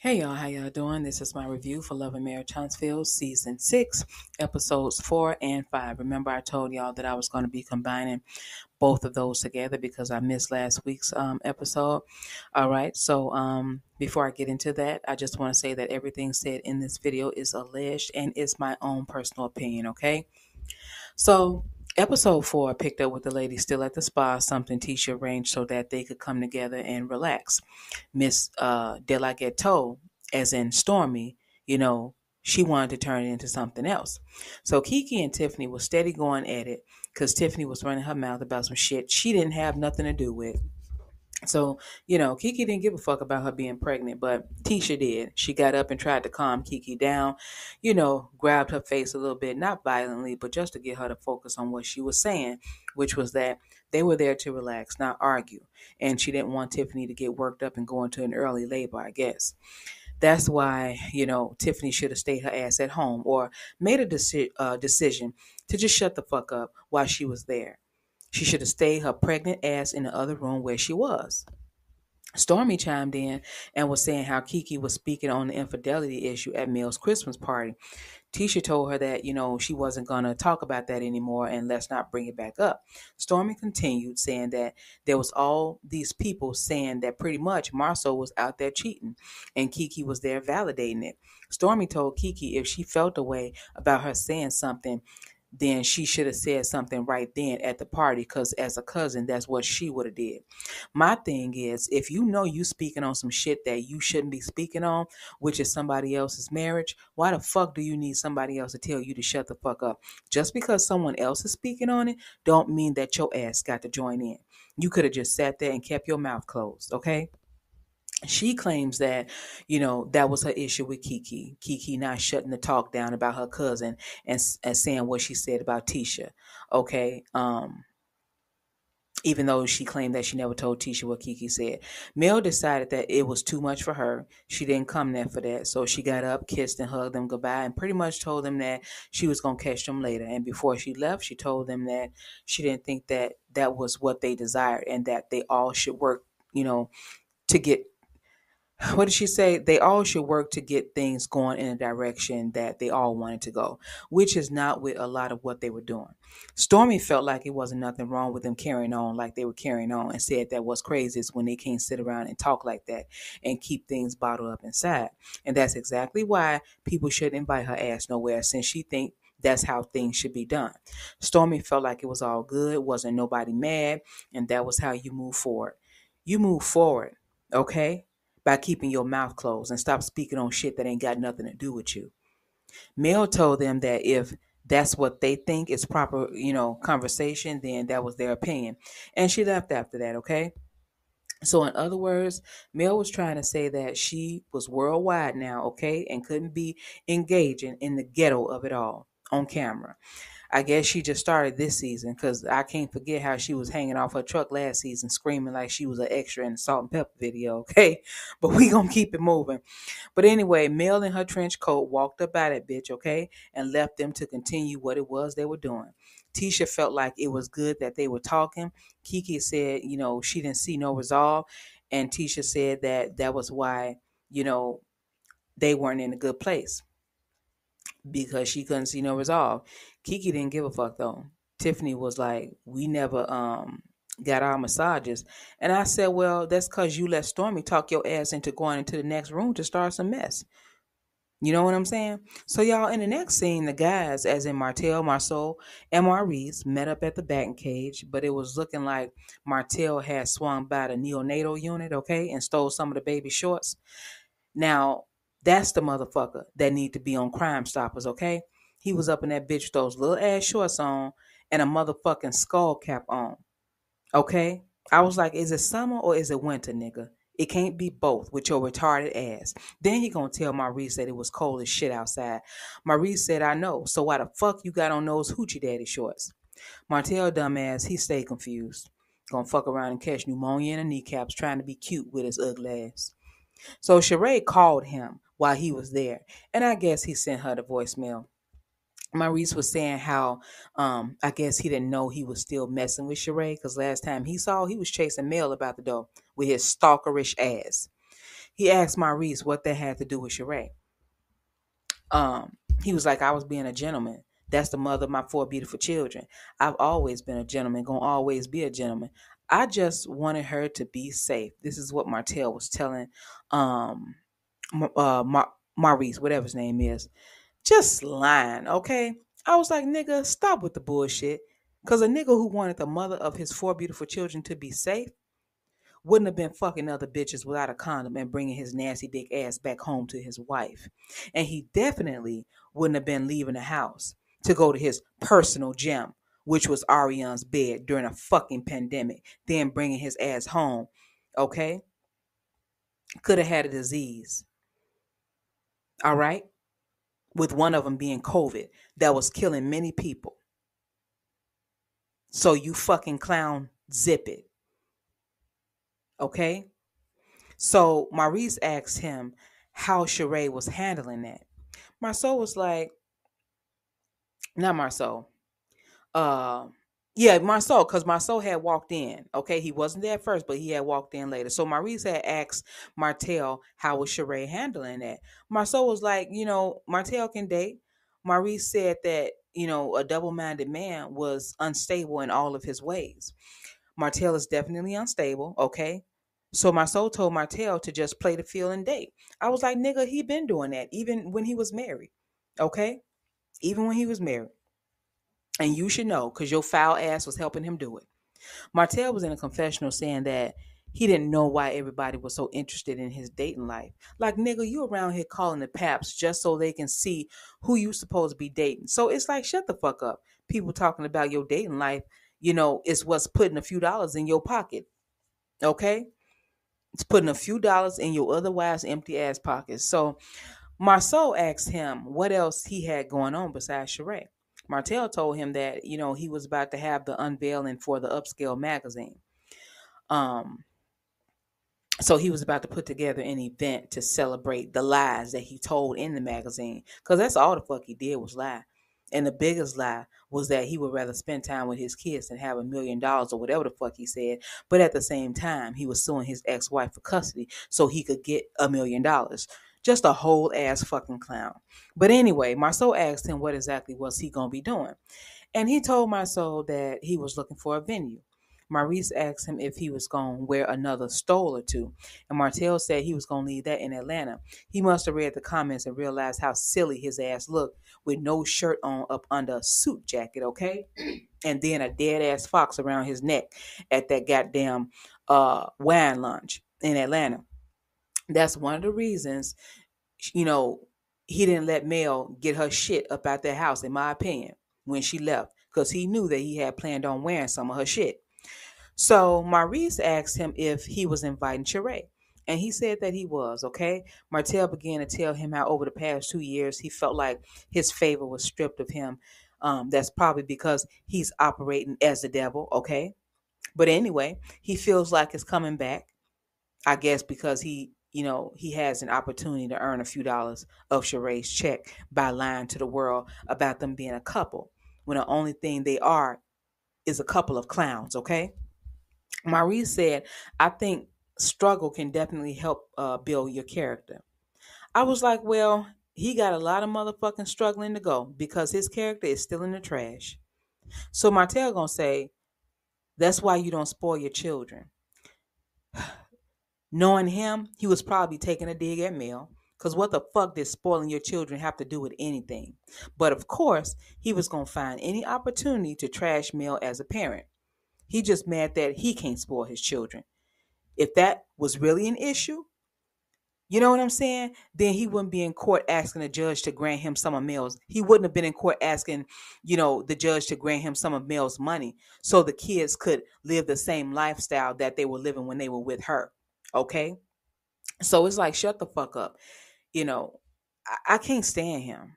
Hey y'all, how y'all doing? This is my review for Love and Marriage Huntsville season six, episodes four and five. Remember, I told y'all that I was going to be combining both of those together because I missed last week's um, episode. All right, so um, before I get into that, I just want to say that everything said in this video is alleged and is my own personal opinion. Okay, so episode four picked up with the lady still at the spa, something Tisha arranged so that they could come together and relax. Miss uh, De La Ghetto, as in Stormi, you know, she wanted to turn it into something else. So Keke and Tiffany were steady going at it because Tiffany was running her mouth about some shit she didn't have nothing to do with. So, you know, Keke didn't give a fuck about her being pregnant, but Tisha did. She got up and tried to calm Keke down, you know, grabbed her face a little bit, not violently, but just to get her to focus on what she was saying, which was that they were there to relax, not argue. And she didn't want Tiffany to get worked up and go into an early labor, I guess. That's why, you know, Tiffany should have stayed her ass at home or made a deci- uh, decision to just shut the fuck up while she was there. She should have stayed her pregnant ass in the other room where she was. Stormi chimed in and was saying how Keke was speaking on the infidelity issue at Mel's Christmas party. Tisha told her that, you know, she wasn't going to talk about that anymore and let's not bring it back up. Stormi continued saying that there was all these people saying that pretty much Marsau was out there cheating and Keke was there validating it. Stormi told Keke if she felt a way about her saying something then she should have said something right then at the party because as a cousin that's what she would have did. My thing is if you know you speaking on some shit that you shouldn't be speaking on which is somebody else's marriage why the fuck do you need somebody else to tell you to shut the fuck up? Just because someone else is speaking on it don't mean that your ass got to join in. You could have just sat there and kept your mouth closed okay she claims that you know that was her issue with keke keke not shutting the talk down about her cousin and, and saying what she said about tisha okay um even though she claimed that she never told Tisha what Keke said. Mel decided that it was too much for her. She didn't come there for that. So she got up, kissed, and hugged them goodbye, and pretty much told them that she was going to catch them later. And before she left, she told them that she didn't think that that was what they desired and that they all should work, you know, to get what did she say? They all should work to get things going in a direction that they all wanted to go, which is not with a lot of what they were doing. Stormi felt like it wasn't nothing wrong with them carrying on like they were carrying on and said that what's crazy is when they can't sit around and talk like that and keep things bottled up inside. And that's exactly why people shouldn't invite her ass nowhere since she think that's how things should be done. Stormi felt like it was all good, wasn't nobody mad, and that was how you move forward. You move forward, okay? By keeping your mouth closed and stop speaking on shit that ain't got nothing to do with you. Mel told them that if that's what they think is proper, you know, conversation, then that was their opinion. And she left after that, okay? So, in other words, Mel was trying to say that she was worldwide now, okay, and couldn't be engaging in the ghetto of it all on camera. I guess she just started this season because I can't forget how she was hanging off her truck last season, screaming like she was an extra in the salt and pepper video. Okay, but we gonna keep it moving. But anyway, Mel in her trench coat walked up at it, bitch. Okay, and left them to continue what it was they were doing. Tisha felt like it was good that they were talking. Keke said, you know, she didn't see no resolve, and Tisha said that that was why, you know, they weren't in a good place because she couldn't see no resolve. Keke didn't give a fuck though. Tiffany was like, we never um got our massages. And I said, well, that's because you let Stormi talk your ass into going into the next room to start some mess. You know what I'm saying? So y'all, in the next scene, the guys, as in Martell, Marsau, and Maurice, met up at the batting cage, but it was looking like Martell had swung by the neonatal unit, okay, and stole some of the baby shorts. Now, that's the motherfucker that need to be on Crime Stoppers, okay? He was up in that bitch with those little ass shorts on and a motherfucking skull cap on. Okay? I was like, is it summer or is it winter, nigga? It can't be both with your retarded ass. Then he gonna tell Maurice that it was cold as shit outside. Maurice said, I know. So why the fuck you got on those hoochie daddy shorts? Martell dumbass, he stayed confused. Gonna fuck around and catch pneumonia in the kneecaps trying to be cute with his ugly ass. So Sheree called him while he was there, and I guess he sent her the voicemail. Maurice was saying how um, I guess he didn't know he was still messing with Sheree because last time he saw he was chasing Mel about the door with his stalkerish ass. he asked Maurice what that had to do with Sheree. Um, he was like, I was being a gentleman. That's the mother of my four beautiful children. I've always been a gentleman, gonna always be a gentleman. I just wanted her to be safe. This is what Martell was telling um uh Mar- Maurice, whatever his name is. Just lying, okay? I was like, nigga, stop with the bullshit. Cause a nigga who wanted the mother of his four beautiful children to be safe wouldn't have been fucking other bitches without a condom and bringing his nasty dick ass back home to his wife. And he definitely wouldn't have been leaving the house to go to his personal gym, which was Arionne's bed during a fucking pandemic, then bringing his ass home. Okay? Could have had a disease. All right? With one of them being COVID that was killing many people. So you fucking clown, zip it. Okay? So Maurice asked him how Sheree was handling that. Marsau was like, not Marsau. Uh yeah, Marsau, because Marsau had walked in. Okay, he wasn't there at first, but he had walked in later. So Maurice had asked Martell how was Sheree handling that. Marsau was like, you know, Martell can date. Maurice said that, you know, a double-minded man was unstable in all of his ways. Martell is definitely unstable, okay? So Marsau told Martell to just play the field and date. I was like, nigga, he been doing that, even when he was married. Okay? Even when he was married. And you should know, because your foul ass was helping him do it. Martell was in a confessional saying that he didn't know why everybody was so interested in his dating life. Like, nigga, you around here calling the paps just so they can see who you supposed to be dating. So it's like, shut the fuck up. People talking about your dating life, you know, is what's putting a few dollars in your pocket. Okay? It's putting a few dollars in your otherwise empty ass pockets. So Marsau asked him what else he had going on besides Sheree. Martell told him that, you know, he was about to have the unveiling for the upscale magazine. Um, so he was about to put together an event to celebrate the lies that he told in the magazine. Because that's all the fuck he did was lie. And the biggest lie was that he would rather spend time with his kids than have a million dollars or whatever the fuck he said. But at the same time, he was suing his ex wife for custody so he could get a million dollars. Just a whole ass fucking clown. But anyway, Marsau asked him what exactly was he gonna be doing. And he told Marsau that he was looking for a venue. Maurice asked him if he was going to wear another stole or two, and Martell said he was going to leave that in Atlanta. He must have read the comments and realized how silly his ass looked with no shirt on up under a suit jacket, okay? and then a dead ass fox around his neck at that goddamn uh, wine lunch in Atlanta. That's one of the reasons, you know, he didn't let Mel get her shit up out that house, in my opinion, when she left, because he knew that he had planned on wearing some of her shit. So Maurice asked him if he was inviting Sheree. And he said that he was, okay? Martell began to tell him how over the past two years he felt like his favor was stripped of him. Um, that's probably because he's operating as the devil, okay? But anyway, he feels like it's coming back. I guess because he, you know, he has an opportunity to earn a few dollars of Sheree's check by lying to the world about them being a couple when the only thing they are is a couple of clowns, okay? Maurice said, I think struggle can definitely help uh, build your character. I was like, well, he got a lot of motherfucking struggling to go because his character is still in the trash. So Martell gonna say, that's why you don't spoil your children. Knowing him, he was probably taking a dig at Mel. Because what the fuck did spoiling your children have to do with anything? But of course, he was going to find any opportunity to trash Mel as a parent. He just mad that he can't spoil his children. If that was really an issue, you know what I'm saying? Then he wouldn't be in court asking the judge to grant him some of Mel's. He wouldn't have been in court asking, you know, the judge to grant him some of Mel's money so the kids could live the same lifestyle that they were living when they were with her. Okay? So it's like, shut the fuck up. You know, I, I can't stand him.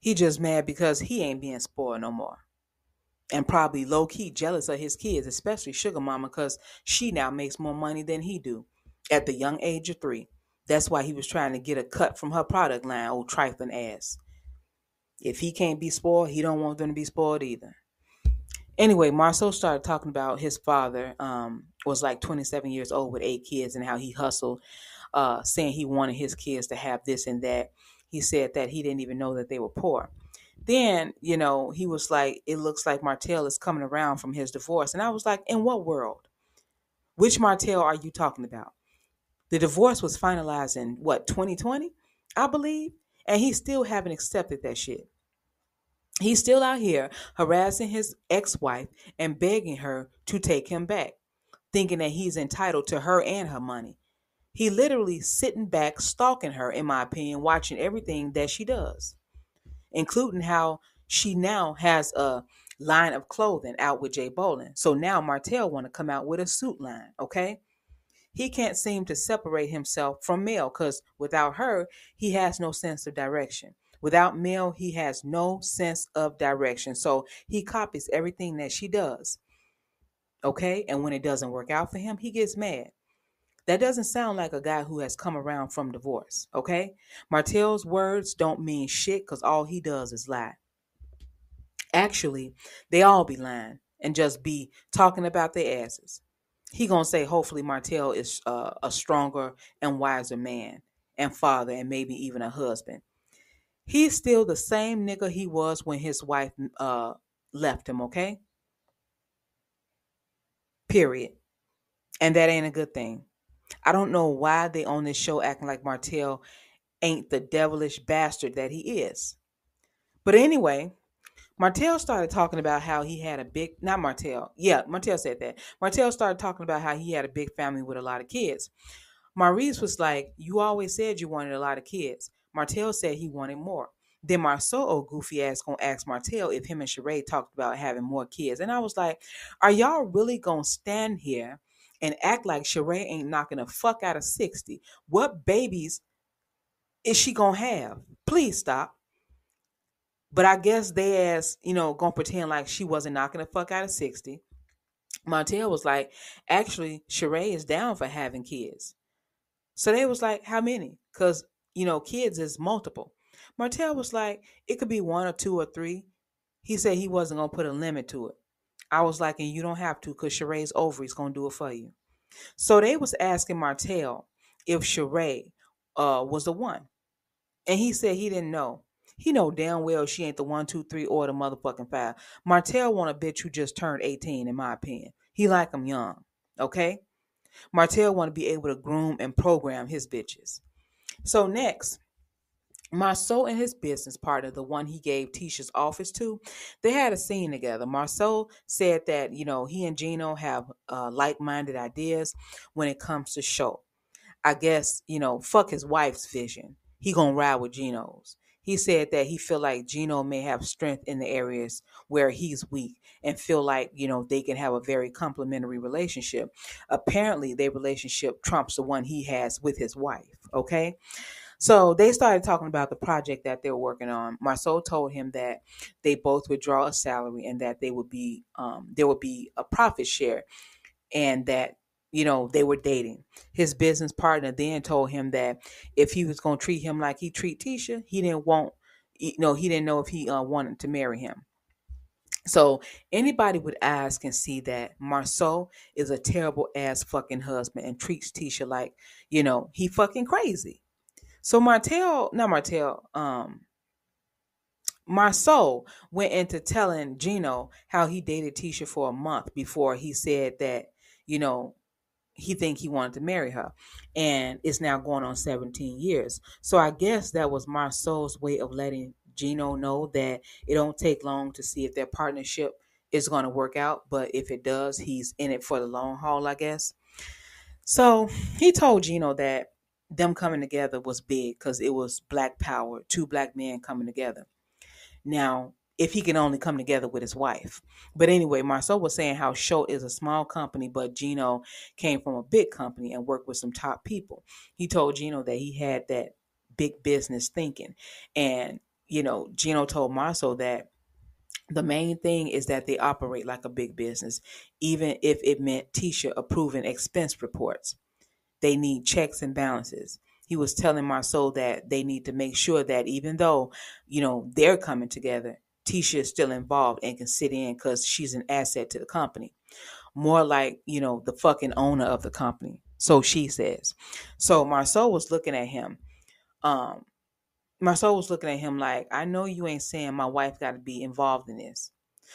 He just mad because he ain't being spoiled no more and probably low key jealous of his kids, especially Sugar Mama, because she now makes more money than he do at the young age of three. That's why he was trying to get a cut from her product line, old trifling ass. If he can't be spoiled, he don't want them to be spoiled either. Anyway, Marsau started talking about his father um, was like 27 years old with eight kids and how he hustled, uh, saying he wanted his kids to have this and that. He said that he didn't even know that they were poor. Then, you know, he was like, it looks like Martell is coming around from his divorce. And I was like, in what world? Which Martell are you talking about? The divorce was finalized in what, 2020, I believe? And he still haven't accepted that shit. He's still out here harassing his ex wife and begging her to take him back, thinking that he's entitled to her and her money. He literally sitting back, stalking her, in my opinion, watching everything that she does, including how she now has a line of clothing out with Jay Bolin. So now Martell want to come out with a suit line, okay? He can't seem to separate himself from Mel because without her, he has no sense of direction. Without Mel, he has no sense of direction. So he copies everything that she does. Okay? And when it doesn't work out for him, he gets mad. That doesn't sound like a guy who has come around from divorce. Okay? Martell's words don't mean shit because all he does is lie. Actually, they all be lying and just be talking about their asses. He gonna say hopefully Martell is uh, a stronger and wiser man and father and maybe even a husband. He's still the same nigga he was when his wife uh, left him, okay? Period. And that ain't a good thing. I don't know why they on this show acting like Martell ain't the devilish bastard that he is. But anyway, Martell started talking about how he had a big, not Martell, yeah, Martell said that. Martell started talking about how he had a big family with a lot of kids. Maurice was like, You always said you wanted a lot of kids. Martell said he wanted more. Then Marsau, old goofy ass, gonna ask Martell if him and Sheree talked about having more kids. And I was like, Are y'all really gonna stand here and act like Sheree ain't knocking a fuck out of 60? What babies is she gonna have? Please stop. But I guess they ass, you know, gonna pretend like she wasn't knocking the fuck out of 60. Martell was like, actually, Sheree is down for having kids. So they was like, how many? Because you know, kids is multiple. Martell was like, it could be one or two or three. He said he wasn't gonna put a limit to it. I was like, and you don't have to, cause Sheree's ovaries gonna do it for you. So they was asking Martell if Sheree uh, was the one, and he said he didn't know. He know damn well she ain't the one, two, three, or the motherfucking five. Martell want a bitch who just turned 18, in my opinion. He like them young, okay? Martell want to be able to groom and program his bitches. So next, Marsau and his business partner, the one he gave Tisha's office to, they had a scene together. Marsau said that, you know, he and Gino have uh, like minded ideas when it comes to show. I guess, you know, fuck his wife's vision. He gonna ride with Gino's. He said that he feel like Gino may have strength in the areas where he's weak and feel like, you know, they can have a very complementary relationship. Apparently, their relationship trumps the one he has with his wife, okay? So they started talking about the project that they're working on. Marsau told him that they both would draw a salary and that they would be um, there would be a profit share, and that you know they were dating. His business partner then told him that if he was going to treat him like he treat Tisha, he didn't want you know he didn't know if he uh, wanted to marry him. So anybody with eyes can see that Marsau is a terrible ass fucking husband and treats Tisha like, you know, he fucking crazy. So Martell, not Martell, um, Marsau went into telling Gino how he dated Tisha for a month before he said that, you know, he think he wanted to marry her. And it's now going on 17 years. So I guess that was Marsau's way of letting Gino know that it don't take long to see if their partnership is going to work out. But if it does, he's in it for the long haul, I guess. So he told Gino that them coming together was big because it was black power, two black men coming together. Now, if he can only come together with his wife. But anyway, Marsau was saying how Schultz is a small company, but Gino came from a big company and worked with some top people. He told Gino that he had that big business thinking. And, you know, Gino told Marsau that the main thing is that they operate like a big business, even if it meant Tisha approving expense reports they need checks and balances. He was telling Marsau that they need to make sure that even though, you know, they're coming together, Tisha is still involved and can sit in because she's an asset to the company. More like, you know, the fucking owner of the company. So she says. So Marsau was looking at him. Um, Marsau was looking at him like, I know you ain't saying my wife got to be involved in this.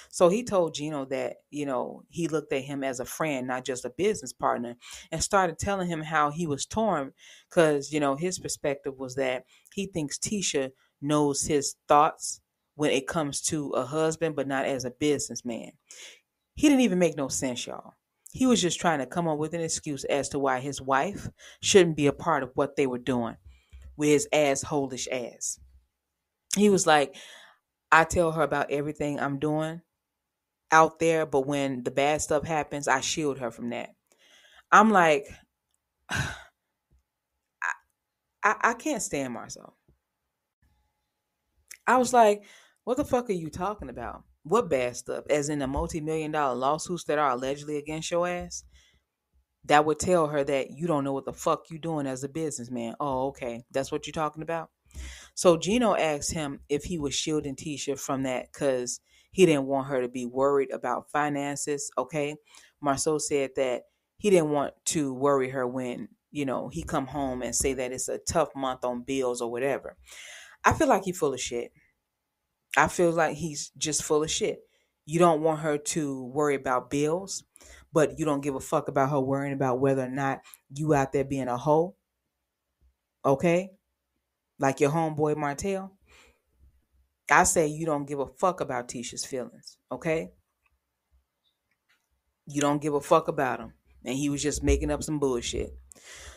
So he told Gino that, you know, he looked at him as a friend, not just a business partner, and started telling him how he was torn because, you know, his perspective was that he thinks Tisha knows his thoughts when it comes to a husband, but not as a businessman. He didn't even make no sense, y'all. He was just trying to come up with an excuse as to why his wife shouldn't be a part of what they were doing with his assholish ass. He was like, I tell her about everything I'm doing out there, but when the bad stuff happens, I shield her from that. I'm like, I, I, I can't stand myself. I was like, what the fuck are you talking about? What bad stuff? As in the multi million dollar lawsuits that are allegedly against your ass? That would tell her that you don't know what the fuck you're doing as a businessman. Oh, okay. That's what you're talking about? So Gino asked him if he was shielding Tisha from that because he didn't want her to be worried about finances. Okay. Marsau said that he didn't want to worry her when, you know, he come home and say that it's a tough month on bills or whatever. I feel like he's full of shit. I feel like he's just full of shit. You don't want her to worry about bills, but you don't give a fuck about her worrying about whether or not you out there being a hoe. Okay? Like your homeboy Martell. I say you don't give a fuck about Tisha's feelings, okay? You don't give a fuck about him. And he was just making up some bullshit.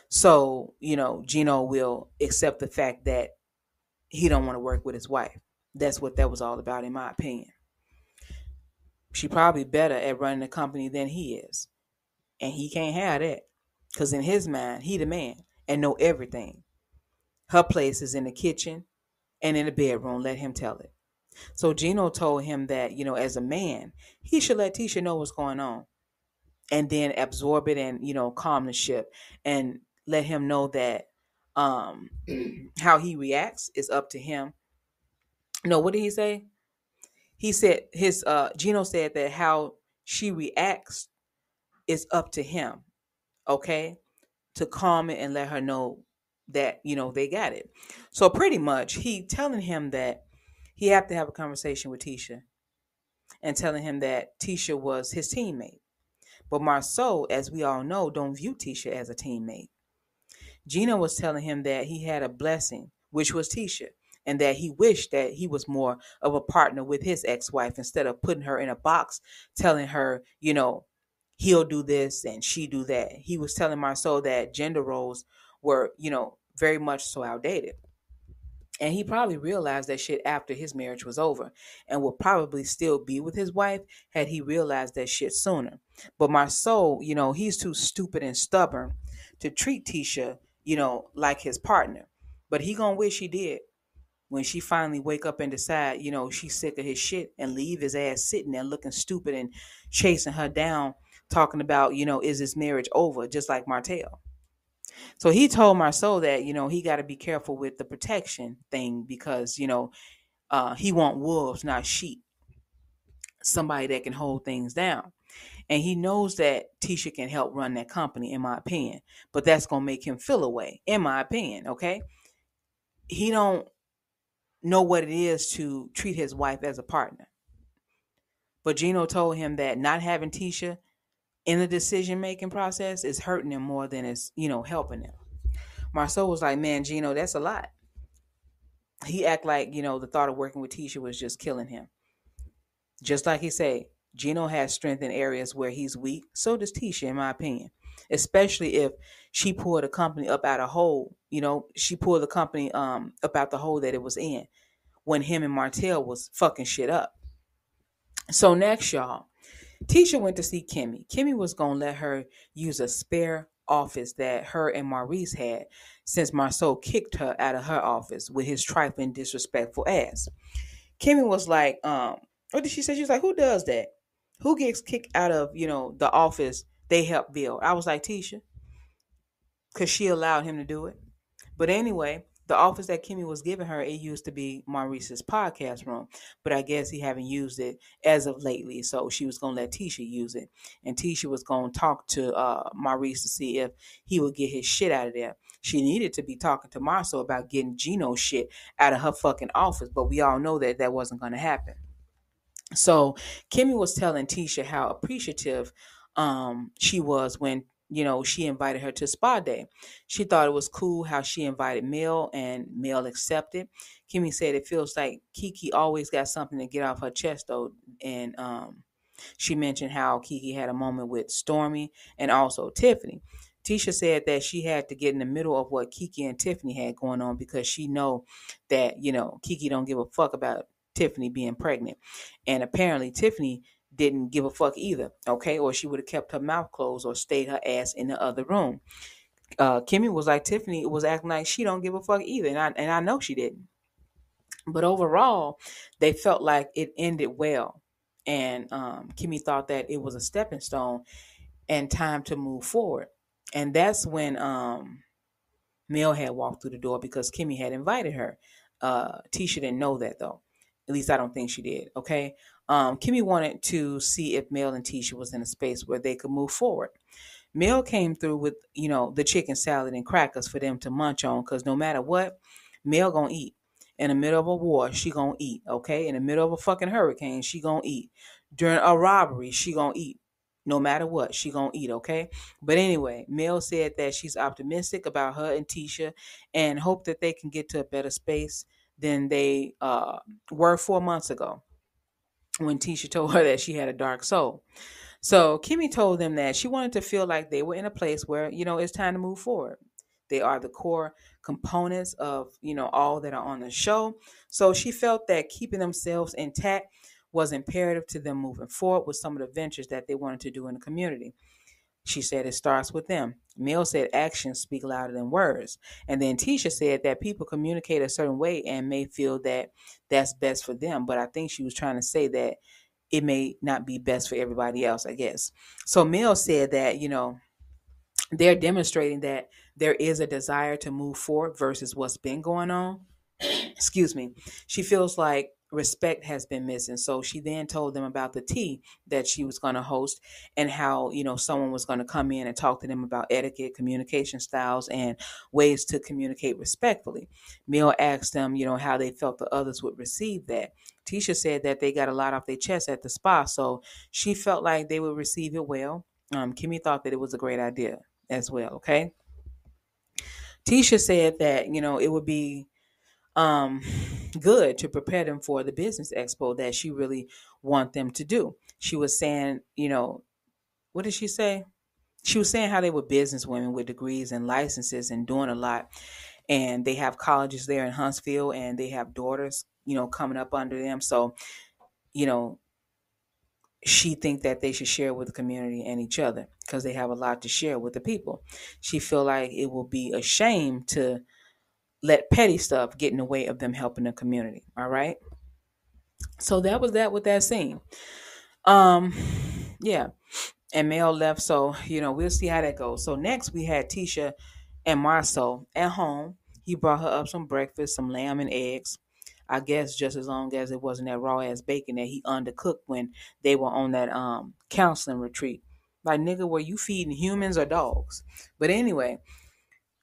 So, you know, Gino will accept the fact that he don't want to work with his wife. That's what that was all about, in my opinion. She probably better at running the company than he is. And he can't have that. Because in his mind, he the man and know everything. Her place is in the kitchen and in the bedroom. Let him tell it. So Gino told him that, you know, as a man, he should let Tisha know what's going on and then absorb it and, you know, calm the ship and let him know that um how he reacts is up to him no, what did he say? He said his uh Gino said that how she reacts is up to him. Okay? To calm it and let her know that, you know, they got it. So pretty much he telling him that he have to have a conversation with Tisha and telling him that Tisha was his teammate. But Marsau, as we all know, don't view Tisha as a teammate. Gino was telling him that he had a blessing, which was Tisha and that he wished that he was more of a partner with his ex-wife instead of putting her in a box telling her you know he'll do this and she do that he was telling Marsau that gender roles were you know very much so outdated and he probably realized that shit after his marriage was over and would probably still be with his wife had he realized that shit sooner. But Marsau, you know, he's too stupid and stubborn to treat Tisha, you know, like his partner. But he gonna wish he did when she finally wake up and decide, you know, she's sick of his shit and leave his ass sitting there looking stupid and chasing her down, talking about, you know, is this marriage over? Just like Martell. So he told Marsau that, you know, he got to be careful with the protection thing because, you know, uh, he want wolves, not sheep. Somebody that can hold things down. And he knows that Tisha can help run that company, in my opinion. But that's gonna make him feel away, in my opinion. Okay. He don't know what it is to treat his wife as a partner. But Gino told him that not having Tisha in the decision making process is hurting him more than it's, you know, helping him. Marsau was like, Man, Gino, that's a lot. He act like, you know, the thought of working with Tisha was just killing him. Just like he said, Gino has strength in areas where he's weak. So does Tisha, in my opinion. Especially if she pulled a company up out of hole. You know, she pulled the company um up out the hole that it was in when him and Martell was fucking shit up. So next, y'all, Tisha went to see Kimmie. Kimmie was gonna let her use a spare office that her and Maurice had since Marsau kicked her out of her office with his trifling disrespectful ass. Kimmie was like, um, what did she say? She was like, who does that? Who gets kicked out of, you know, the office they helped build? I was like, Tisha because she allowed him to do it. But anyway, the office that Kimmie was giving her, it used to be Maurice's podcast room, but I guess he haven't used it as of lately. So she was gonna let Tisha use it, and Tisha was gonna talk to uh, Maurice to see if he would get his shit out of there. She needed to be talking to Marsau about getting Gino shit out of her fucking office, but we all know that that wasn't gonna happen. So Kimmie was telling Tisha how appreciative um, she was when you know, she invited her to spa day. She thought it was cool how she invited Mel and Mel accepted. Kimmie said it feels like Keke always got something to get off her chest though. And um, she mentioned how Keke had a moment with Stormi and also Tiffany. Tisha said that she had to get in the middle of what Keke and Tiffany had going on because she know that, you know, Keke don't give a fuck about Tiffany being pregnant. And apparently Tiffany didn't give a fuck either, okay? Or she would have kept her mouth closed or stayed her ass in the other room. Uh, Kimmie was like Tiffany it was acting like she don't give a fuck either, and I and I know she didn't. But overall, they felt like it ended well, and um, Kimmie thought that it was a stepping stone and time to move forward. And that's when um, Mel had walked through the door because Kimmie had invited her. Uh, Tisha didn't know that though. At least I don't think she did. Okay. Um, Kimmie wanted to see if Mel and Tisha was in a space where they could move forward. Mel came through with, you know, the chicken salad and crackers for them to munch on because no matter what, Mel gonna eat. In the middle of a war, she gonna eat, okay? In the middle of a fucking hurricane, she gonna eat. During a robbery, she gonna eat. No matter what, she gonna eat, okay? But anyway, Mel said that she's optimistic about her and Tisha and hope that they can get to a better space than they uh, were four months ago when Tisha told her that she had a dark soul. So Kimmie told them that she wanted to feel like they were in a place where, you know, it's time to move forward. They are the core components of, you know, all that are on the show. So she felt that keeping themselves intact was imperative to them moving forward with some of the ventures that they wanted to do in the community. She said it starts with them. Mel said actions speak louder than words. And then Tisha said that people communicate a certain way and may feel that that's best for them. But I think she was trying to say that it may not be best for everybody else, I guess. So Mel said that, you know, they're demonstrating that there is a desire to move forward versus what's been going on. Excuse me. She feels like respect has been missing. So she then told them about the tea that she was going to host and how, you know, someone was going to come in and talk to them about etiquette, communication styles, and ways to communicate respectfully. Mel asked them, you know, how they felt the others would receive that. Tisha said that they got a lot off their chest at the spa, so she felt like they would receive it well. Um, Kimmie thought that it was a great idea as well, okay? Tisha said that, you know, it would be um, good to prepare them for the business expo that she really want them to do. She was saying, you know, what did she say? She was saying how they were business women with degrees and licenses and doing a lot. And they have colleges there in Huntsville and they have daughters, you know, coming up under them. So, you know, she think that they should share with the community and each other because they have a lot to share with the people. She feel like it will be a shame to let petty stuff get in the way of them helping the community. All right. So that was that with that scene. Um, yeah. And Mel left, so you know, we'll see how that goes. So next we had Tisha and Marsau at home. He brought her up some breakfast, some lamb and eggs. I guess just as long as it wasn't that raw ass bacon that he undercooked when they were on that um counseling retreat. Like nigga, were you feeding humans or dogs? But anyway,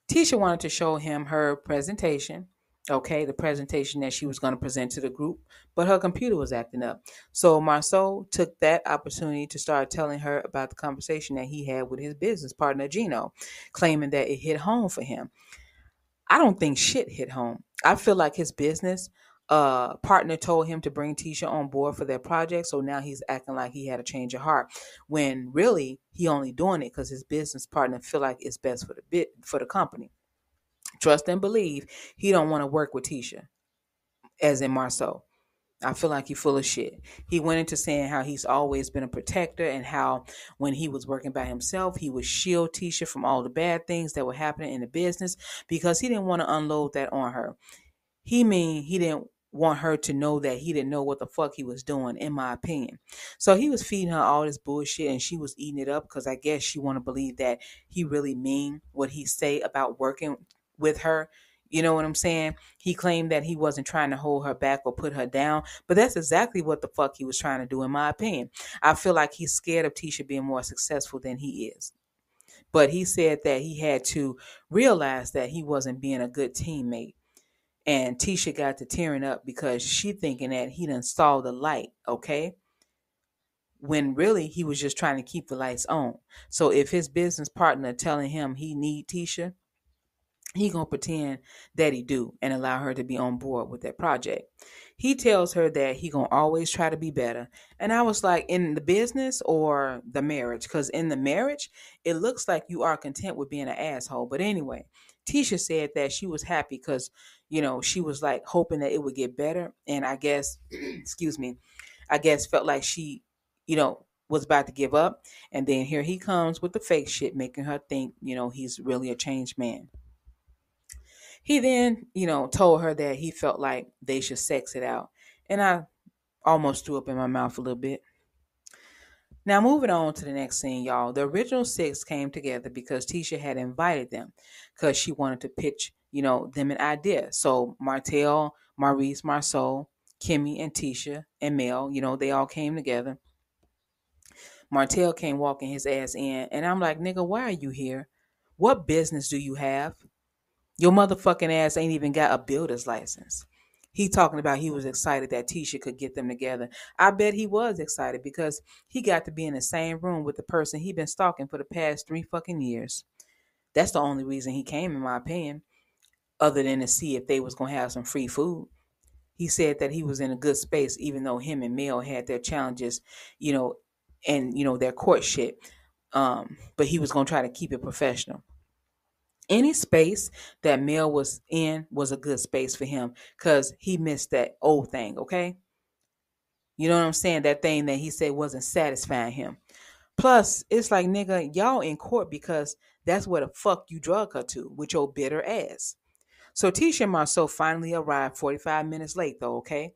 Tisha wanted to show him her presentation, okay, the presentation that she was going to present to the group, but her computer was acting up. So Marsau took that opportunity to start telling her about the conversation that he had with his business partner, Gino, claiming that it hit home for him. I don't think shit hit home. I feel like his business uh, partner told him to bring Tisha on board for their project, so now he's acting like he had a change of heart. When really he only doing it because his business partner feel like it's best for the bit for the company. Trust and believe he don't want to work with Tisha, as in Marsau. I feel like he's full of shit. He went into saying how he's always been a protector and how when he was working by himself, he would shield Tisha from all the bad things that were happening in the business because he didn't want to unload that on her. He mean he didn't want her to know that he didn't know what the fuck he was doing, in my opinion. So he was feeding her all this bullshit and she was eating it up because I guess she want to believe that he really mean what he say about working with her, You know what I'm saying? He claimed that he wasn't trying to hold her back or put her down, but that's exactly what the fuck he was trying to do, in my opinion. I feel like he's scared of Tisha being more successful than he is. But he said that he had to realize that he wasn't being a good teammate. And Tisha got to tearing up because she thinking that he done saw the light, okay? When really he was just trying to keep the lights on. So if his business partner telling him he need Tisha, he gonna pretend that he do and allow her to be on board with that project he tells her that he gonna always try to be better and i was like in the business or the marriage because in the marriage it looks like you are content with being an asshole but anyway tisha said that she was happy because you know she was like hoping that it would get better and i guess excuse me i guess felt like she you know was about to give up and then here he comes with the fake shit making her think you know he's really a changed man he then, you know, told her that he felt like they should sex it out. And I almost threw up in my mouth a little bit. Now, moving on to the next scene, y'all. The original six came together because Tisha had invited them because she wanted to pitch, you know, them an idea. So Martell, Maurice, Marsau, Kimmie, and Tisha and Mel, you know, they all came together. Martell came walking his ass in, and I'm like, nigga, why are you here? What business do you have? Your motherfucking ass ain't even got a builder's license. He talking about he was excited that Tisha could get them together. I bet he was excited because he got to be in the same room with the person he been stalking for the past three fucking years. That's the only reason he came, in my opinion, other than to see if they was gonna have some free food. He said that he was in a good space, even though him and Mel had their challenges, you know, and you know their courtship. Um, but he was gonna try to keep it professional any space that Mel was in was a good space for him because he missed that old thing, okay? You know what I'm saying? That thing that he said wasn't satisfying him. Plus, it's like, nigga, y'all in court because that's where the fuck you drug her to with your bitter ass. So Tisha and finally arrived 45 minutes late, though, okay?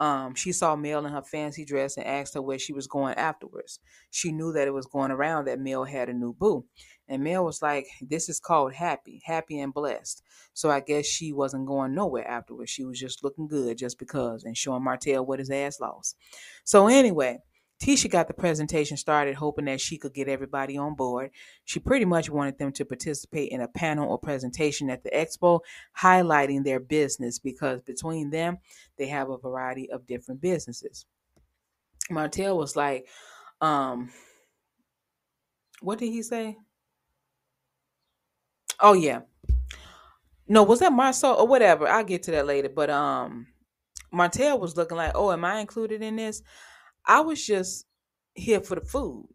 Um, she saw Mel in her fancy dress and asked her where she was going afterwards. She knew that it was going around that Mel had a new boo. And Mel was like, This is called happy, happy and blessed. So I guess she wasn't going nowhere afterwards. She was just looking good just because and showing Martell what his ass lost. So anyway, Tisha got the presentation started, hoping that she could get everybody on board. She pretty much wanted them to participate in a panel or presentation at the expo, highlighting their business because between them, they have a variety of different businesses. Martell was like, um, what did he say? Oh yeah. No, was that Marsau or whatever? I'll get to that later. But um Martell was looking like, oh, am I included in this? I was just here for the food.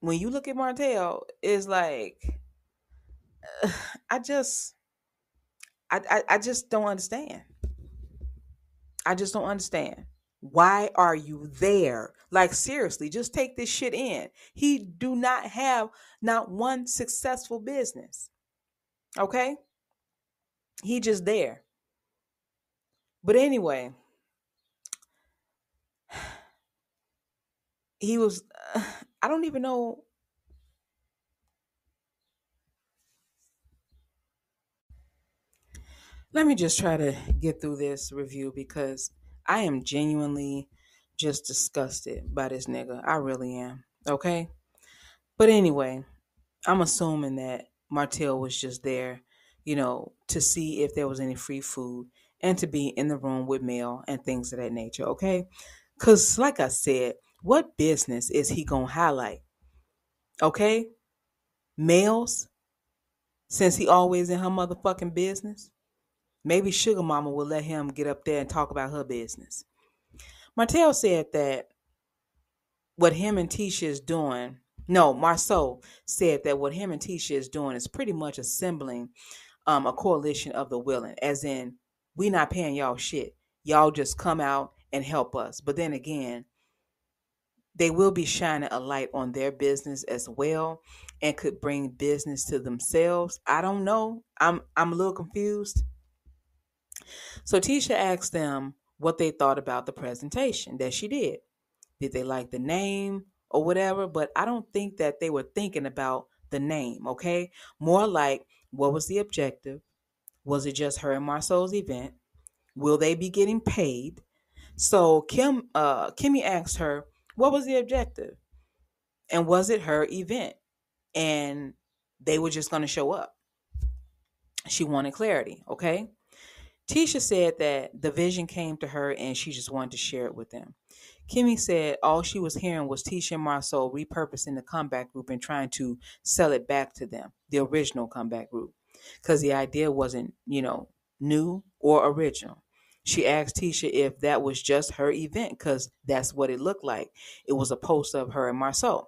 When you look at Martell, it's like I just I, I I just don't understand. I just don't understand. Why are you there? Like seriously, just take this shit in. He do not have not one successful business. Okay? He just there. But anyway, he was uh, I don't even know Let me just try to get through this review because I am genuinely just disgusted by this nigga. I really am. Okay? But anyway, I'm assuming that Martell was just there, you know, to see if there was any free food and to be in the room with Mel and things of that nature, okay? Because, like I said, what business is he going to highlight? Okay? Males, since he always in her motherfucking business, maybe Sugar Mama will let him get up there and talk about her business. Martell said that what him and Tisha is doing no, Marsau said that what him and Tisha is doing is pretty much assembling um, a coalition of the willing, as in, we not paying y'all shit. Y'all just come out and help us. But then again, they will be shining a light on their business as well and could bring business to themselves. I don't know. I'm I'm a little confused. So Tisha asked them what they thought about the presentation that she did. Did they like the name? or whatever, but I don't think that they were thinking about the name, okay? More like what was the objective? Was it just her and Marsau's event? Will they be getting paid? So Kim, uh, Kimmie asked her, what was the objective? And was it her event? And they were just going to show up. She wanted clarity, okay? Tisha said that the vision came to her and she just wanted to share it with them. Kimmie said all she was hearing was Tisha and Marsau repurposing the comeback group and trying to sell it back to them, the original comeback group, because the idea wasn't, you know, new or original. She asked Tisha if that was just her event because that's what it looked like. It was a post of her and Marsau.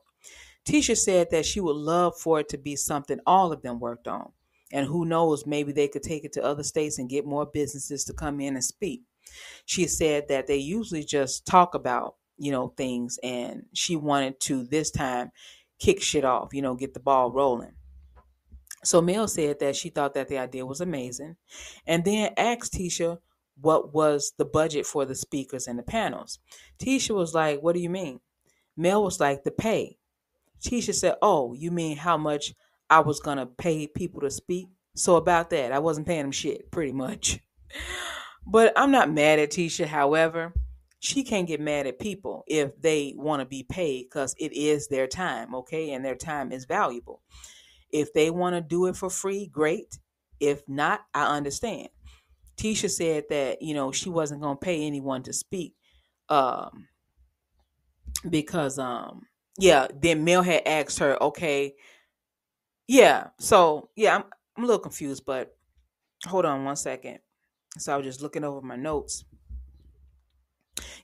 Tisha said that she would love for it to be something all of them worked on. And who knows, maybe they could take it to other states and get more businesses to come in and speak. She said that they usually just talk about, you know, things and she wanted to this time kick shit off, you know, get the ball rolling. So Mel said that she thought that the idea was amazing and then asked Tisha what was the budget for the speakers and the panels. Tisha was like, What do you mean? Mel was like, The pay. Tisha said, Oh, you mean how much I was going to pay people to speak? So, about that, I wasn't paying them shit, pretty much. But I'm not mad at Tisha. However, she can't get mad at people if they want to be paid because it is their time, okay? And their time is valuable. If they want to do it for free, great. If not, I understand. Tisha said that, you know, she wasn't going to pay anyone to speak um, because, um, yeah, then Mel had asked her, okay, yeah, so, yeah, I'm, I'm a little confused, but hold on one second. So I was just looking over my notes.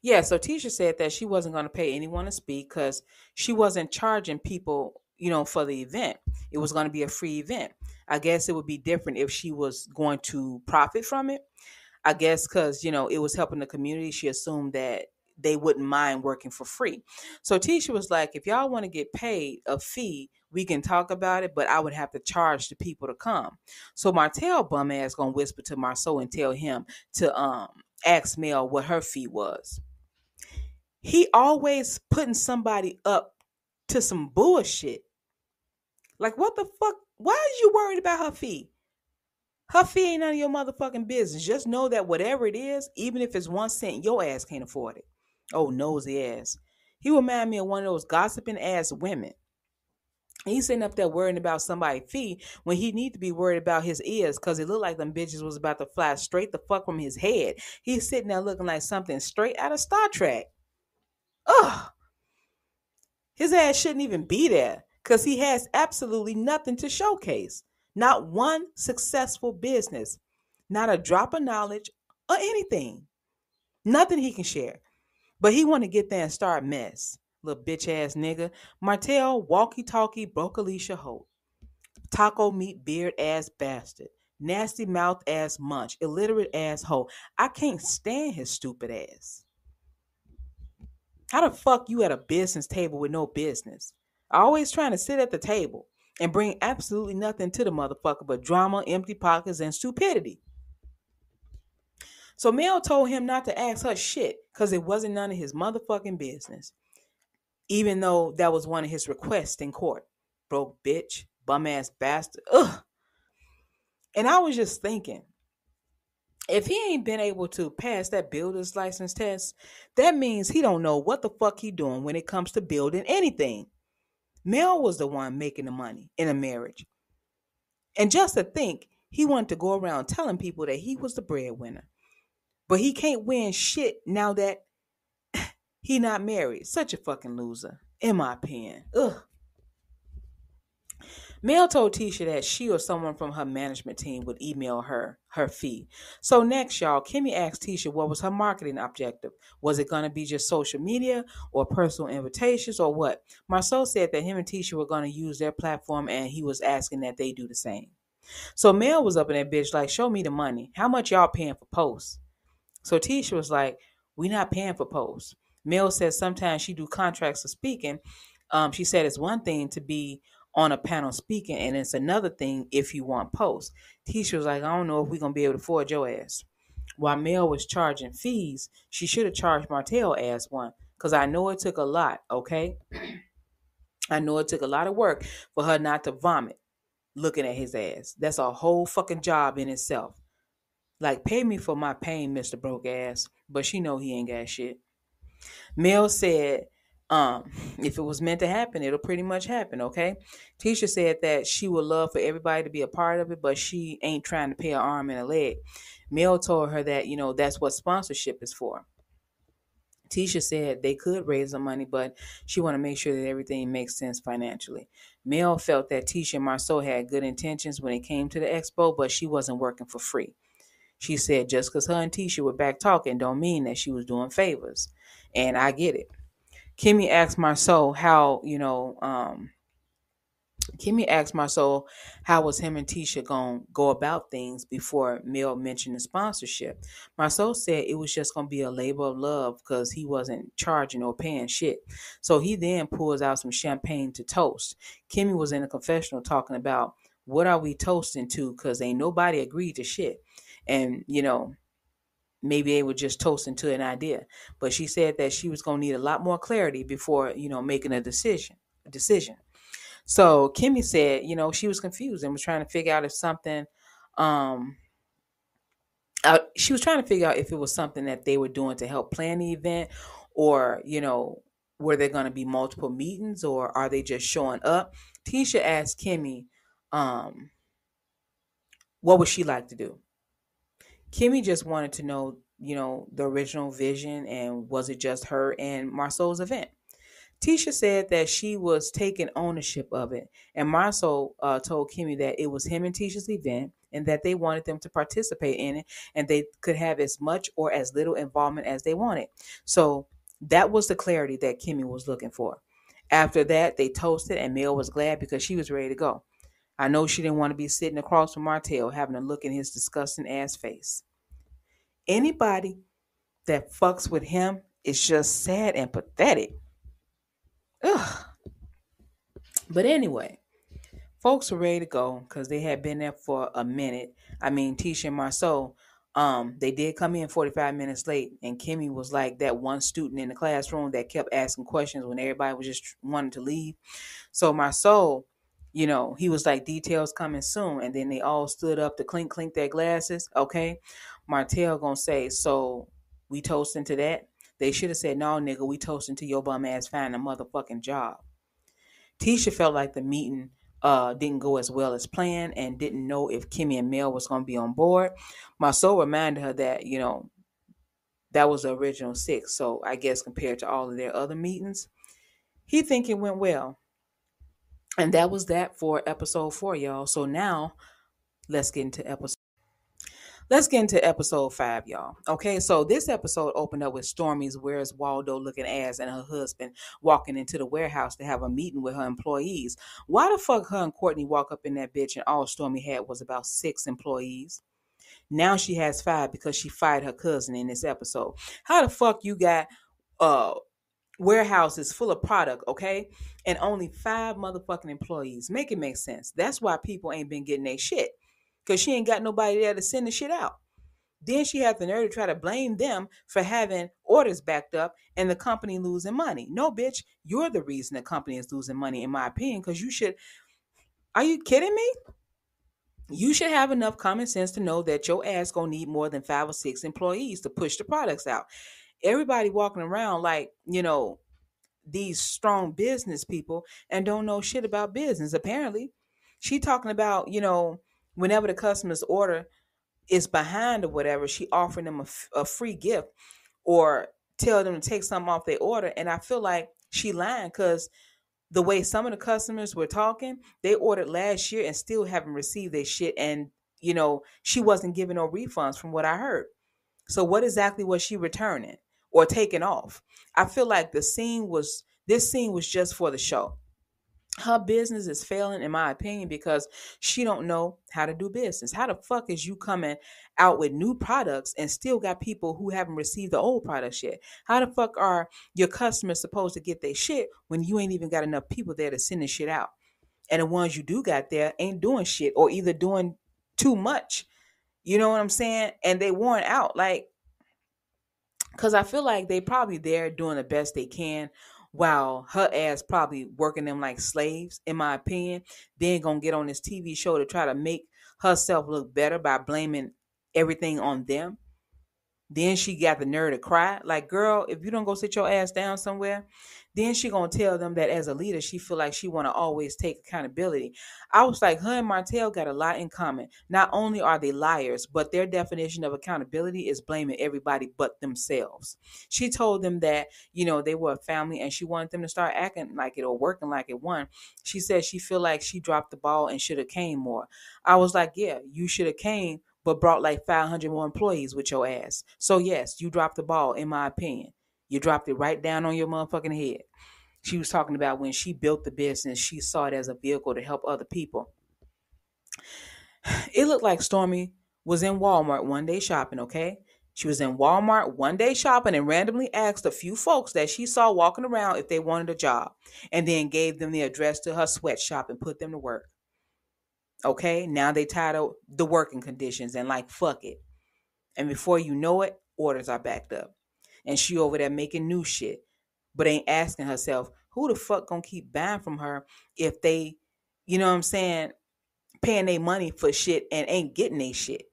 Yeah, so Tisha said that she wasn't going to pay anyone to speak because she wasn't charging people, you know, for the event. It was going to be a free event. I guess it would be different if she was going to profit from it. I guess because, you know, it was helping the community. She assumed that they wouldn't mind working for free. So Tisha was like, if y'all want to get paid a fee, we can talk about it, but I would have to charge the people to come. So Martell bum ass gonna whisper to Marsau and tell him to um ask Mel what her fee was. He always putting somebody up to some bullshit. Like what the fuck? Why are you worried about her fee? Her fee ain't none of your motherfucking business. Just know that whatever it is, even if it's one cent, your ass can't afford it. Oh, nosy ass. He remind me of one of those gossiping ass women. He's sitting up there worrying about somebody's fee when he need to be worried about his ears because it looked like them bitches was about to fly straight the fuck from his head. He's sitting there looking like something straight out of Star Trek. Ugh. His ass shouldn't even be there because he has absolutely nothing to showcase. Not one successful business, not a drop of knowledge or anything. Nothing he can share. But he want to get there and start mess. Little bitch ass nigga. Martell, walkie talkie, broke Alicia Holt. Taco meat beard ass bastard. Nasty mouth ass munch. Illiterate asshole. I can't stand his stupid ass. How the fuck you at a business table with no business? Always trying to sit at the table and bring absolutely nothing to the motherfucker but drama, empty pockets, and stupidity. So Mel told him not to ask her shit because it wasn't none of his motherfucking business. Even though that was one of his requests in court. Broke bitch, bum ass bastard. Ugh. And I was just thinking, if he ain't been able to pass that builder's license test, that means he don't know what the fuck he doing when it comes to building anything. Mel was the one making the money in a marriage. And just to think, he wanted to go around telling people that he was the breadwinner. But he can't win shit now that he not married. Such a fucking loser, in my opinion. Ugh. Mel told Tisha that she or someone from her management team would email her her fee. So next, y'all, Kimmie asked Tisha what was her marketing objective. Was it going to be just social media or personal invitations or what? Marsau said that him and Tisha were going to use their platform and he was asking that they do the same. So Mel was up in that bitch like, show me the money. How much y'all paying for posts? So Tisha was like, we not paying for posts. Mel says sometimes she do contracts for speaking. Um, she said it's one thing to be on a panel speaking, and it's another thing if you want posts. Tisha was like, I don't know if we're gonna be able to afford your ass. While Mel was charging fees, she should have charged Martell ass one. Cause I know it took a lot, okay? I know it took a lot of work for her not to vomit looking at his ass. That's a whole fucking job in itself. Like, pay me for my pain, Mr. Broke Ass. But she know he ain't got shit. Mel said, um, if it was meant to happen, it'll pretty much happen, okay? Tisha said that she would love for everybody to be a part of it, but she ain't trying to pay an arm and a leg. Mel told her that, you know, that's what sponsorship is for. Tisha said they could raise the money, but she want to make sure that everything makes sense financially. Mel felt that Tisha and Marsau had good intentions when it came to the expo, but she wasn't working for free. She said just because her and Tisha were back talking don't mean that she was doing favors. And I get it. Kimmie asked Marsau how, you know, um, Kimmie asked Marsau how was him and Tisha going to go about things before Mel mentioned the sponsorship. Marsau said it was just going to be a labor of love because he wasn't charging or paying shit. So he then pulls out some champagne to toast. Kimmie was in a confessional talking about what are we toasting to because ain't nobody agreed to shit. And, you know, maybe they were just toasting to an idea. But she said that she was going to need a lot more clarity before, you know, making a decision. A decision. So Kimmie said, you know, she was confused and was trying to figure out if something, um, uh, she was trying to figure out if it was something that they were doing to help plan the event, or you know, were there going to be multiple meetings, or are they just showing up? Tisha asked Kimmie, um, what would she like to do? Kimmie just wanted to know, you know, the original vision and was it just her and Marsau's event? Tisha said that she was taking ownership of it, and Marsau uh, told Kimmie that it was him and Tisha's event and that they wanted them to participate in it and they could have as much or as little involvement as they wanted. So that was the clarity that Kimmie was looking for. After that, they toasted, and Mel was glad because she was ready to go. I know she didn't want to be sitting across from Martell having a look in his disgusting ass face. Anybody that fucks with him is just sad and pathetic. Ugh. But anyway, folks were ready to go because they had been there for a minute. I mean, Tisha and Marsau, um, they did come in 45 minutes late, and Kimmie was like that one student in the classroom that kept asking questions when everybody was just wanting to leave. So Marsau, you know, he was like, details coming soon. And then they all stood up to clink, clink their glasses. Okay. Martell gonna say, so we toasting to that? They should have said, no, nigga, we toasting to your bum ass finding a motherfucking job. Tisha felt like the meeting uh, didn't go as well as planned and didn't know if Kimmie and Mel was going to be on board. Marsau reminded her that, you know, that was the original six. So I guess compared to all of their other meetings, he think it went well. And that was that for episode four, y'all. So now let's get into episode Let's get into episode five, y'all. Okay, so this episode opened up with Stormi's Where's Waldo looking ass and her husband walking into the warehouse to have a meeting with her employees. Why the fuck her and Courtney walk up in that bitch and all Stormi had was about six employees? Now she has five because she fired her cousin in this episode. How the fuck you got uh warehouses full of product, okay? And only five motherfucking employees. Make it make sense. That's why people ain't been getting their shit because she ain't got nobody there to send the shit out. Then she had the nerve to try to blame them for having orders backed up and the company losing money. No, bitch, you're the reason the company is losing money, in my opinion, because you should. Are you kidding me? You should have enough common sense to know that your ass gonna need more than five or six employees to push the products out. Everybody walking around like, you know, these strong business people and don't know shit about business, apparently. She talking about, you know, whenever the customer's order is behind or whatever, she offering them a, a free gift or tell them to take something off their order. And I feel like she lying because the way some of the customers were talking, they ordered last year and still haven't received their shit. And, you know, she wasn't giving no refunds from what I heard. So what exactly was she returning or taken off? I feel like the scene was, this scene was just for the show. Her business is failing in my opinion because she don't know how to do business. How the fuck is you coming out with new products and still got people who haven't received the old products yet? How the fuck are your customers supposed to get their shit when you ain't even got enough people there to send the shit out? And the ones you do got there ain't doing shit or either doing too much. You know what i'm saying? And they worn out. Like because i feel like they probably there doing the best they can while her ass probably working them like slaves, in my opinion, then gonna get on this TV show to try to make herself look better by blaming everything on them. Then she got the nerve to cry. Like, girl, if you don't go sit your ass down somewhere, then she gonna tell them that as a leader, she feel like she wanna always take accountability. I was like, her and Martell got a lot in common. Not only are they liars, but their definition of accountability is blaming everybody but themselves. She told them that, you know, they were a family and she wanted them to start acting like it or working like it one. She said she feel like she dropped the ball and should have came more. I was like, yeah, you should have came, but brought like 500 more employees with your ass. So yes, you dropped the ball, in my opinion. You dropped it right down on your motherfucking head. She was talking about when she built the business, she saw it as a vehicle to help other people. It looked like Stormi was in Walmart one day shopping, okay? She was in Walmart one day shopping and randomly asked a few folks that she saw walking around if they wanted a job and then gave them the address to her sweatshop and put them to work. Okay, now they of the working conditions and like fuck it. And before you know it, orders are backed up and she over there making new shit, but ain't asking herself who the fuck gonna keep buying from her if they, you know what I'm saying, paying their money for shit and ain't getting their shit.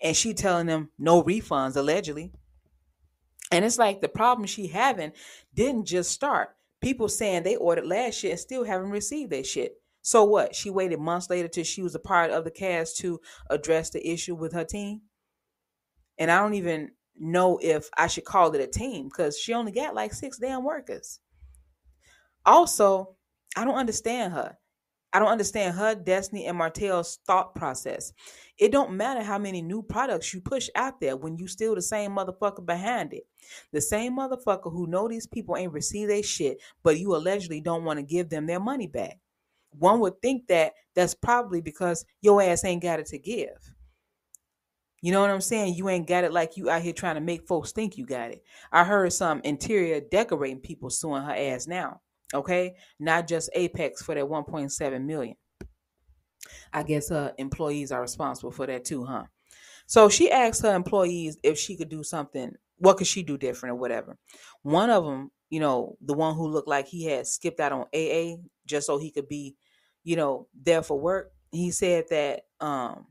And she telling them no refunds allegedly. And it's like the problem she having didn't just start. People saying they ordered last year and still haven't received their shit. So what? She waited months later till she was a part of the cast to address the issue with her team. And I don't even know if I should call it a team because she only got like six damn workers. Also, I don't understand her. I don't understand her, Destiny, and Martell's thought process. It don't matter how many new products you push out there when you still the same motherfucker behind it. The same motherfucker who know these people ain't receive their shit, but you allegedly don't want to give them their money back. One would think that that's probably because your ass ain't got it to give. You know what I'm saying? You ain't got it like you out here trying to make folks think you got it. I heard some interior decorating people suing her ass now. Okay, not just Apex for that 1.7 million. I guess her employees are responsible for that too, huh? So she asked her employees if she could do something. What could she do different or whatever? One of them, you know, the one who looked like he had skipped out on AA just so he could be, you know, there for work. He said that um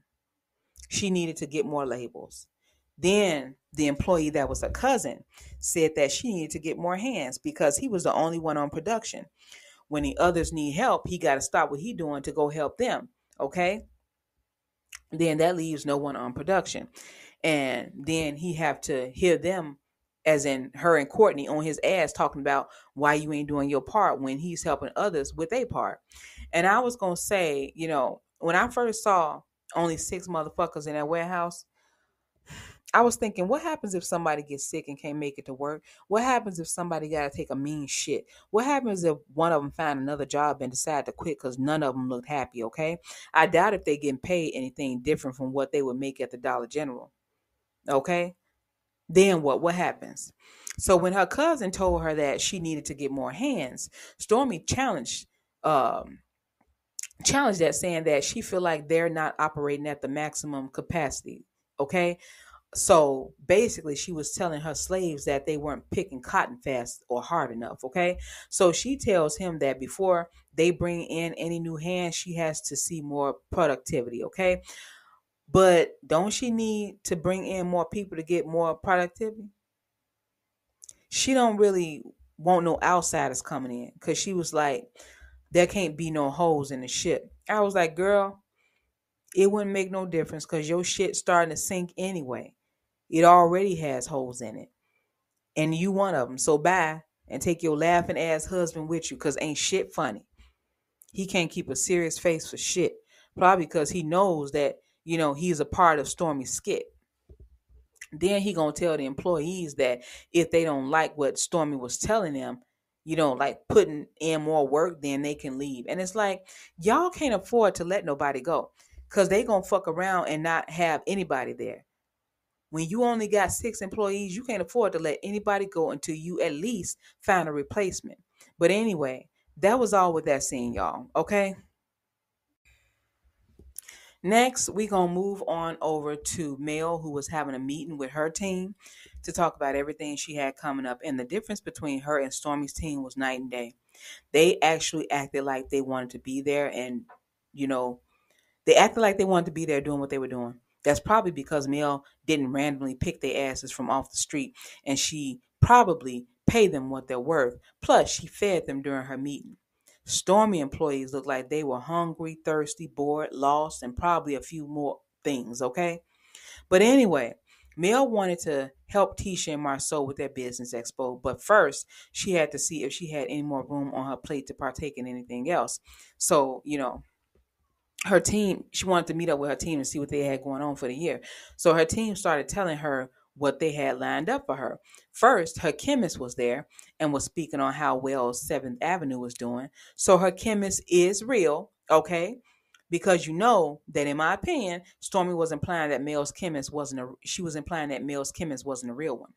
she needed to get more labels. Then the employee that was a cousin said that she needed to get more hands because he was the only one on production. When the others need help, he got to stop what he doing to go help them. Okay. Then that leaves no one on production. And then he have to hear them as in her and Courtney on his ass talking about why you ain't doing your part when he's helping others with their part. And I was gonna say, you know, when I first saw only six motherfuckers in that warehouse. I was thinking, what happens if somebody gets sick and can't make it to work? What happens if somebody got to take a mean shit? What happens if one of them find another job and decide to quit because none of them looked happy? Okay, I doubt if they getting paid anything different from what they would make at the Dollar General. Okay, then what? What happens? So when her cousin told her that she needed to get more hands, Stormi challenged um, challenge that saying that she feel like they're not operating at the maximum capacity okay so basically she was telling her slaves that they weren't picking cotton fast or hard enough okay so she tells him that before they bring in any new hands she has to see more productivity okay but don't she need to bring in more people to get more productivity she don't really want no outsiders coming in because she was like there can't be no holes in the ship. I was like, girl, it wouldn't make no difference because your shit's starting to sink anyway. It already has holes in it. And you one of them. So bye and take your laughing ass husband with you because ain't shit funny. He can't keep a serious face for shit. Probably because he knows that, you know, he's a part of Stormi's skit. Then he gonna tell the employees that if they don't like what Stormi was telling them, you know, like putting in more work, then they can leave. And it's like, y'all can't afford to let nobody go because they to fuck around and not have anybody there. When you only got six employees, you can't afford to let anybody go until you at least find a replacement. But anyway, that was all with that scene, y'all. Okay. Next, we're gonna move on over to Mel, who was having a meeting with her team to talk about everything she had coming up. And the difference between her and Stormi's team was night and day. They actually acted like they wanted to be there, and you know, they acted like they wanted to be there doing what they were doing. That's probably because Mel didn't randomly pick their asses from off the street and she probably paid them what they're worth. Plus, she fed them during her meeting. Stormi employees looked like they were hungry, thirsty, bored, lost, and probably a few more things, okay? But anyway, Mel wanted to help Tisha and Marsau with their business expo, but first she had to see if she had any more room on her plate to partake in anything else. So, you know, her team, she wanted to meet up with her team and see what they had going on for the year. So her team started telling her what they had lined up for her. First, her chemist was there and was speaking on how well 7th Avenue was doing. So her chemist is real, okay? Because you know that in my opinion, Stormi was implying that Mel's chemist wasn't a she was implying that Mel's chemist wasn't a real one.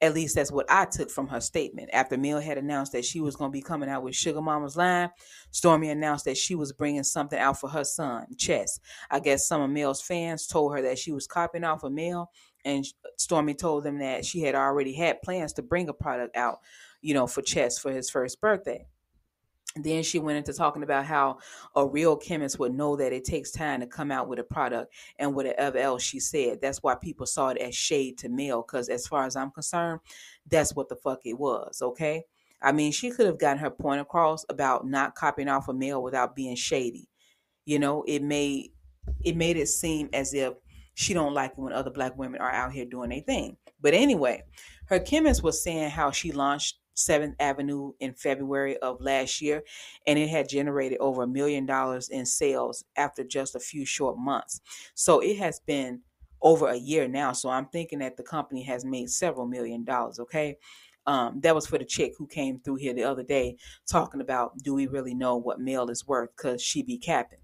At least that's what I took from her statement. After Mel had announced that she was going to be coming out with Sugar Mama's line, Stormi announced that she was bringing something out for her son, Chess. I guess some of Mel's fans told her that she was copying off of Mel, and Stormi told them that she had already had plans to bring a product out, you know, for Chess for his first birthday. Then she went into talking about how a real chemist would know that it takes time to come out with a product and whatever else she said. That's why people saw it as shade to Mel, because as far as I'm concerned, that's what the fuck it was, okay? I mean, she could have gotten her point across about not copying off a Mel without being shady. You know, it made it made it seem as if she don't like it when other black women are out here doing their thing. But anyway, her chemist was saying how she launched 7th Avenue in February of last year, and it had generated over a million dollars in sales after just a few short months. So it has been over a year now. So I'm thinking that the company has made several million dollars. Okay. Um, that was for the chick who came through here the other day talking about do we really know what Mel is worth because she be capping.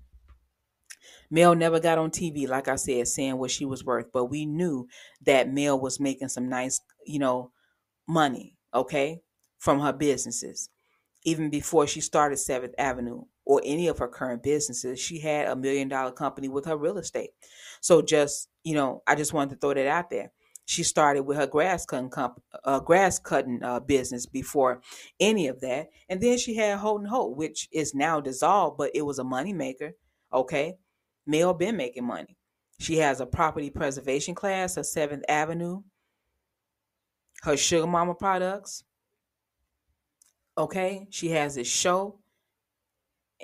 Mel never got on TV, like I said, saying what she was worth, but we knew that Mel was making some nice, you know, money, okay? from her businesses. Even before she started 7th Avenue or any of her current businesses, she had a million dollar company with her real estate. So just, you know, I just wanted to throw that out there. She started with her grass cutting comp- uh, grass cutting uh, business before any of that, and then she had Holden Holt, which is now dissolved, but it was a money maker. Okay, Mel been making money. She has a property preservation class, a Seventh Avenue, her Sugar Mama products, Okay, she has this show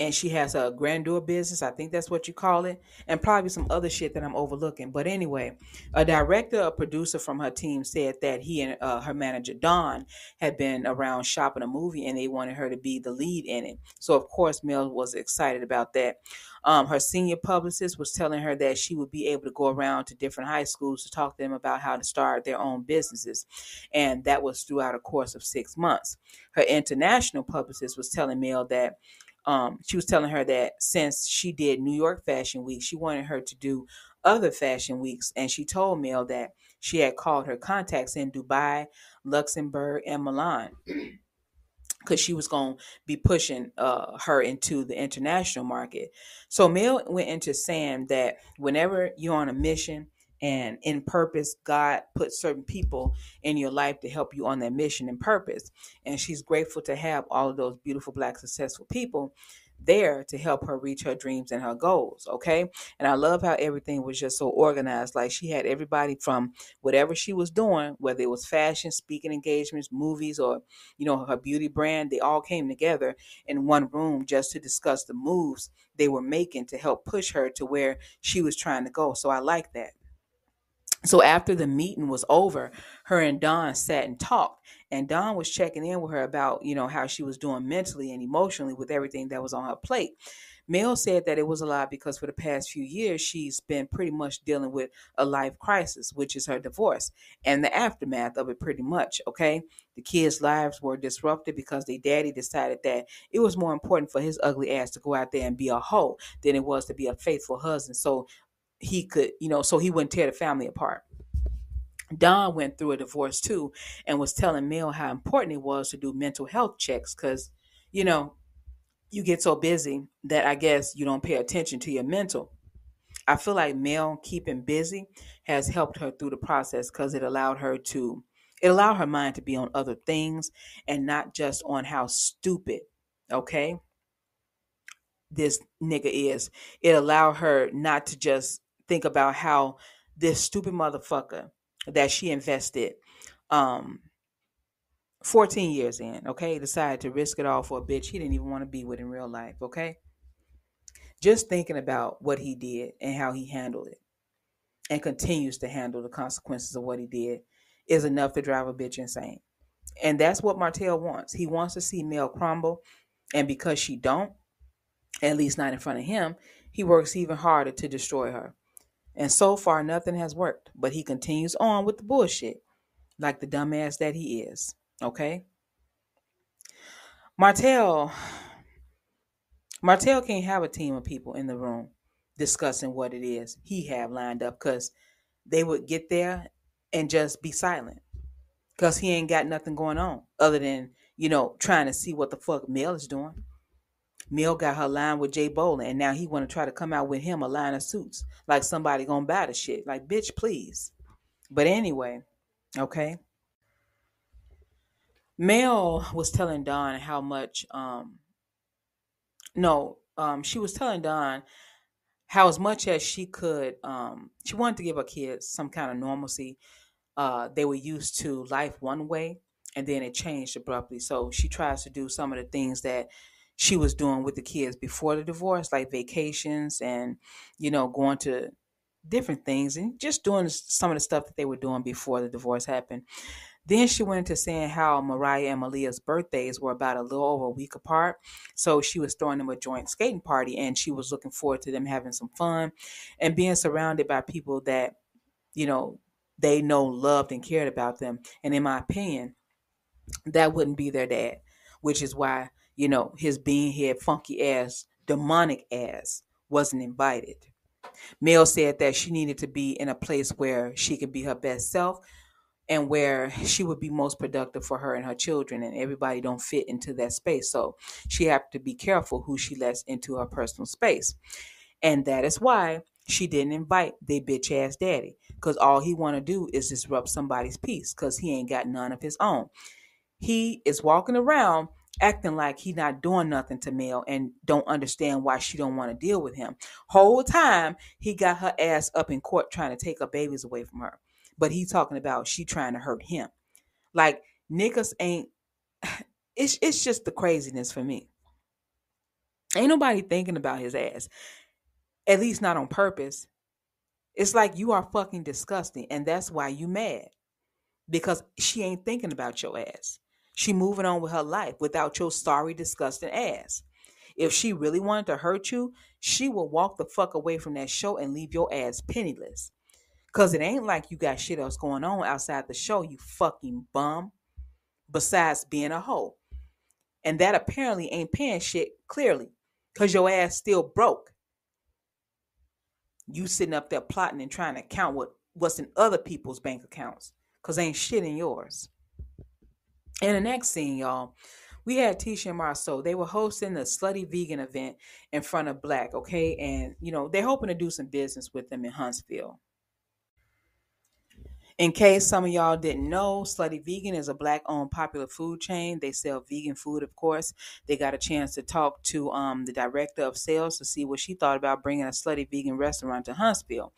and she has a grandeur business. I think that's what you call it, and probably some other shit that I'm overlooking. But anyway, a director, a producer from her team said that he and uh, her manager Don had been around shopping a movie, and they wanted her to be the lead in it. So of course, Mel was excited about that. Um, her senior publicist was telling her that she would be able to go around to different high schools to talk to them about how to start their own businesses. And that was throughout a course of six months. Her international publicist was telling Mel that um, she was telling her that since she did New York Fashion Week, she wanted her to do other fashion weeks. And she told Mel that she had called her contacts in Dubai, Luxembourg, and Milan because she was going to be pushing uh, her into the international market. So Mel went into saying that whenever you're on a mission and in purpose, God put certain people in your life to help you on that mission and purpose. And she's grateful to have all of those beautiful black successful people there to help her reach her dreams and her goals. Okay. And I love how everything was just so organized. Like she had everybody from whatever she was doing, whether it was fashion, speaking engagements, movies, or, you know, her beauty brand, they all came together in one room just to discuss the moves they were making to help push her to where she was trying to go. So I like that. So after the meeting was over, her and Don sat and talked. And Don was checking in with her about, you know, how she was doing mentally and emotionally with everything that was on her plate. Mel said that it was a lot because for the past few years, she's been pretty much dealing with a life crisis, which is her divorce and the aftermath of it, pretty much. Okay. The kids' lives were disrupted because their daddy decided that it was more important for his ugly ass to go out there and be a hoe than it was to be a faithful husband. So he could, you know, so he wouldn't tear the family apart. Don went through a divorce too and was telling Mel how important it was to do mental health checks because, you know, you get so busy that I guess you don't pay attention to your mental. I feel like Mel keeping busy has helped her through the process because it allowed her to, it allowed her mind to be on other things and not just on how stupid, okay, this nigga is. It allowed her not to just think about how this stupid motherfucker that she invested um 14 years in, okay, decided to risk it all for a bitch he didn't even want to be with in real life, okay? Just thinking about what he did and how he handled it and continues to handle the consequences of what he did is enough to drive a bitch insane. And that's what Martell wants. He wants to see Mel crumble. And because she don't, at least not in front of him, he works even harder to destroy her. And so far, nothing has worked. But he continues on with the bullshit, like the dumbass that he is. Okay? Martell Martell can't have a team of people in the room discussing what it is he have lined up because they would get there and just be silent because he ain't got nothing going on other than you know trying to see what the fuck Mel is doing. Mel got her line with Jay Bolin, and now he want to try to come out with him a line of suits like somebody gonna buy the shit. Like, bitch, please. But anyway, okay. Mel was telling Don how much um no, um she was telling Don how as much as she could um she wanted to give her kids some kind of normalcy. Uh they were used to life one way and then it changed abruptly. So she tries to do some of the things that she was doing with the kids before the divorce, like vacations and, you know, going to different things and just doing some of the stuff that they were doing before the divorce happened. Then she went into saying how Mariah and Malia's birthdays were about a little over a week apart. So she was throwing them a joint skating party and she was looking forward to them having some fun and being surrounded by people that, you know, they know loved and cared about them. And in my opinion, that wouldn't be their dad, which is why, you know, his being here, funky ass, demonic ass wasn't invited. Mel said that she needed to be in a place where she could be her best self and where she would be most productive for her and her children and everybody don't fit into that space. So she had to be careful who she lets into her personal space. And that is why she didn't invite the bitch ass daddy because all he want to do is disrupt somebody's peace because he ain't got none of his own. He is walking around acting like he not doing nothing to Mel and don't understand why she don't want to deal with him. Whole time he got her ass up in court trying to take her babies away from her but he talking about she trying to hurt him. Like niggas ain't it's it's just the craziness for me. Ain't nobody thinking about his ass. At least not on purpose. It's like you are fucking disgusting and that's why you mad. Because she ain't thinking about your ass. She moving on with her life without your sorry disgusting ass. If she really wanted to hurt you, she will walk the fuck away from that show and leave your ass penniless. Cause it ain't like you got shit else going on outside the show, you fucking bum. Besides being a hoe. And that apparently ain't paying shit clearly. Cause your ass still broke. You sitting up there plotting and trying to count what, what's in other people's bank accounts. Cause ain't shit in yours. And the next scene, y'all, we had Tisha and Marsau. They were hosting the slutty vegan event in front of Black, okay? And, you know, they're hoping to do some business with them in Huntsville. In case some of y'all didn't know, Slutty Vegan is a black owned popular food chain. They sell vegan food, of course. They got a chance to talk to um, the director of sales to see what she thought about bringing a Slutty Vegan restaurant to Huntsville.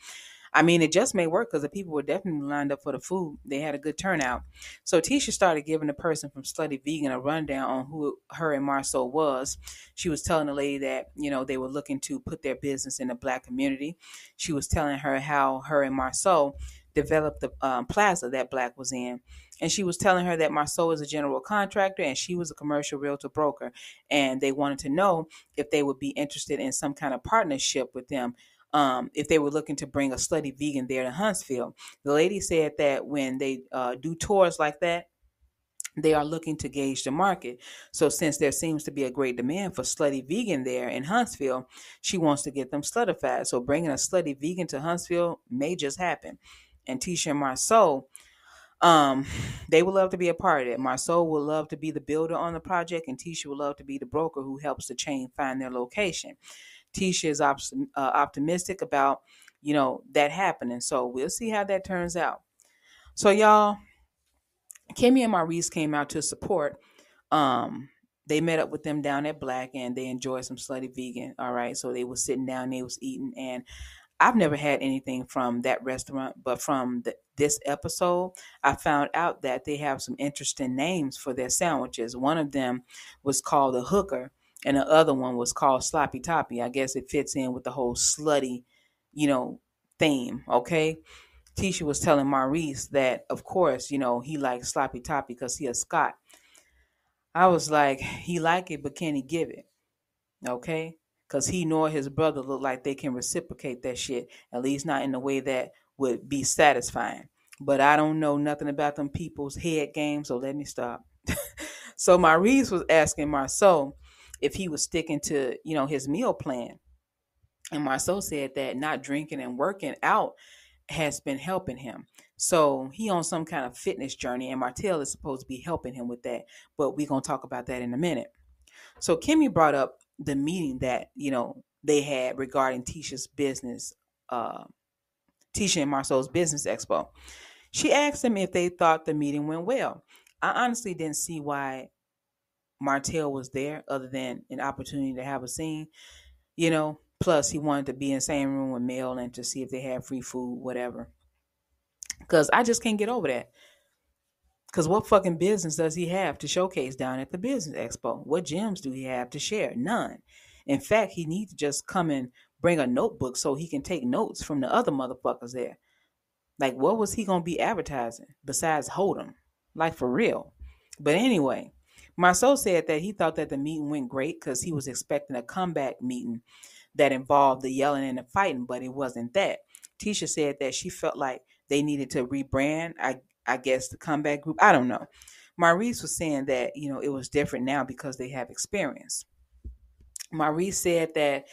I mean, it just may work because the people were definitely lined up for the food. They had a good turnout. So Tisha started giving the person from Slutty Vegan a rundown on who her and Marsau was. She was telling the lady that, you know, they were looking to put their business in the black community. She was telling her how her and Marsau developed the um, plaza that Black was in. And she was telling her that Marsau is a general contractor and she was a commercial realtor broker. And they wanted to know if they would be interested in some kind of partnership with them. Um, if they were looking to bring a slutty vegan there to Huntsville. The lady said that when they uh, do tours like that, they are looking to gauge the market. So since there seems to be a great demand for slutty vegan there in Huntsville, she wants to get them slutified. So bringing a slutty vegan to Huntsville may just happen and Tisha and Marsau, um, they would love to be a part of it. Marsau would love to be the builder on the project, and Tisha would love to be the broker who helps the chain find their location. Tisha is op- uh, optimistic about, you know, that happening. So we'll see how that turns out. So y'all, Kimmie and Maurice came out to support. Um, they met up with them down at Black, and they enjoyed some slutty vegan. All right, so they were sitting down, they was eating, and I've never had anything from that restaurant, but from the, this episode, I found out that they have some interesting names for their sandwiches. One of them was called the hooker, and the other one was called sloppy toppy. I guess it fits in with the whole slutty, you know, theme. Okay. Tisha was telling Maurice that, of course, you know, he likes sloppy toppy because he a Scott. I was like, he like it, but can he give it? Okay because he nor his brother look like they can reciprocate that shit, at least not in a way that would be satisfying. But I don't know nothing about them people's head game, so let me stop. so Maurice was asking Marsau if he was sticking to, you know, his meal plan. And Marsau said that not drinking and working out has been helping him. So he on some kind of fitness journey, and Martell is supposed to be helping him with that. But we're gonna talk about that in a minute. So Kimmie brought up the meeting that you know they had regarding Tisha's business, uh, Tisha and Marsau's business expo. She asked them if they thought the meeting went well. I honestly didn't see why Martell was there other than an opportunity to have a scene, you know. Plus, he wanted to be in the same room with Mel and to see if they had free food, whatever. Because I just can't get over that. Because what fucking business does he have to showcase down at the business expo? What gems do he have to share? None. In fact, he needs to just come and bring a notebook so he can take notes from the other motherfuckers there. Like, what was he gonna be advertising besides Hold'em? Like for real. But anyway, Marsau said that he thought that the meeting went great because he was expecting a comeback meeting that involved the yelling and the fighting, but it wasn't that. Tisha said that she felt like they needed to rebrand. I I guess the comeback group. I don't know. Maurice was saying that, you know, it was different now because they have experience. Maurice said that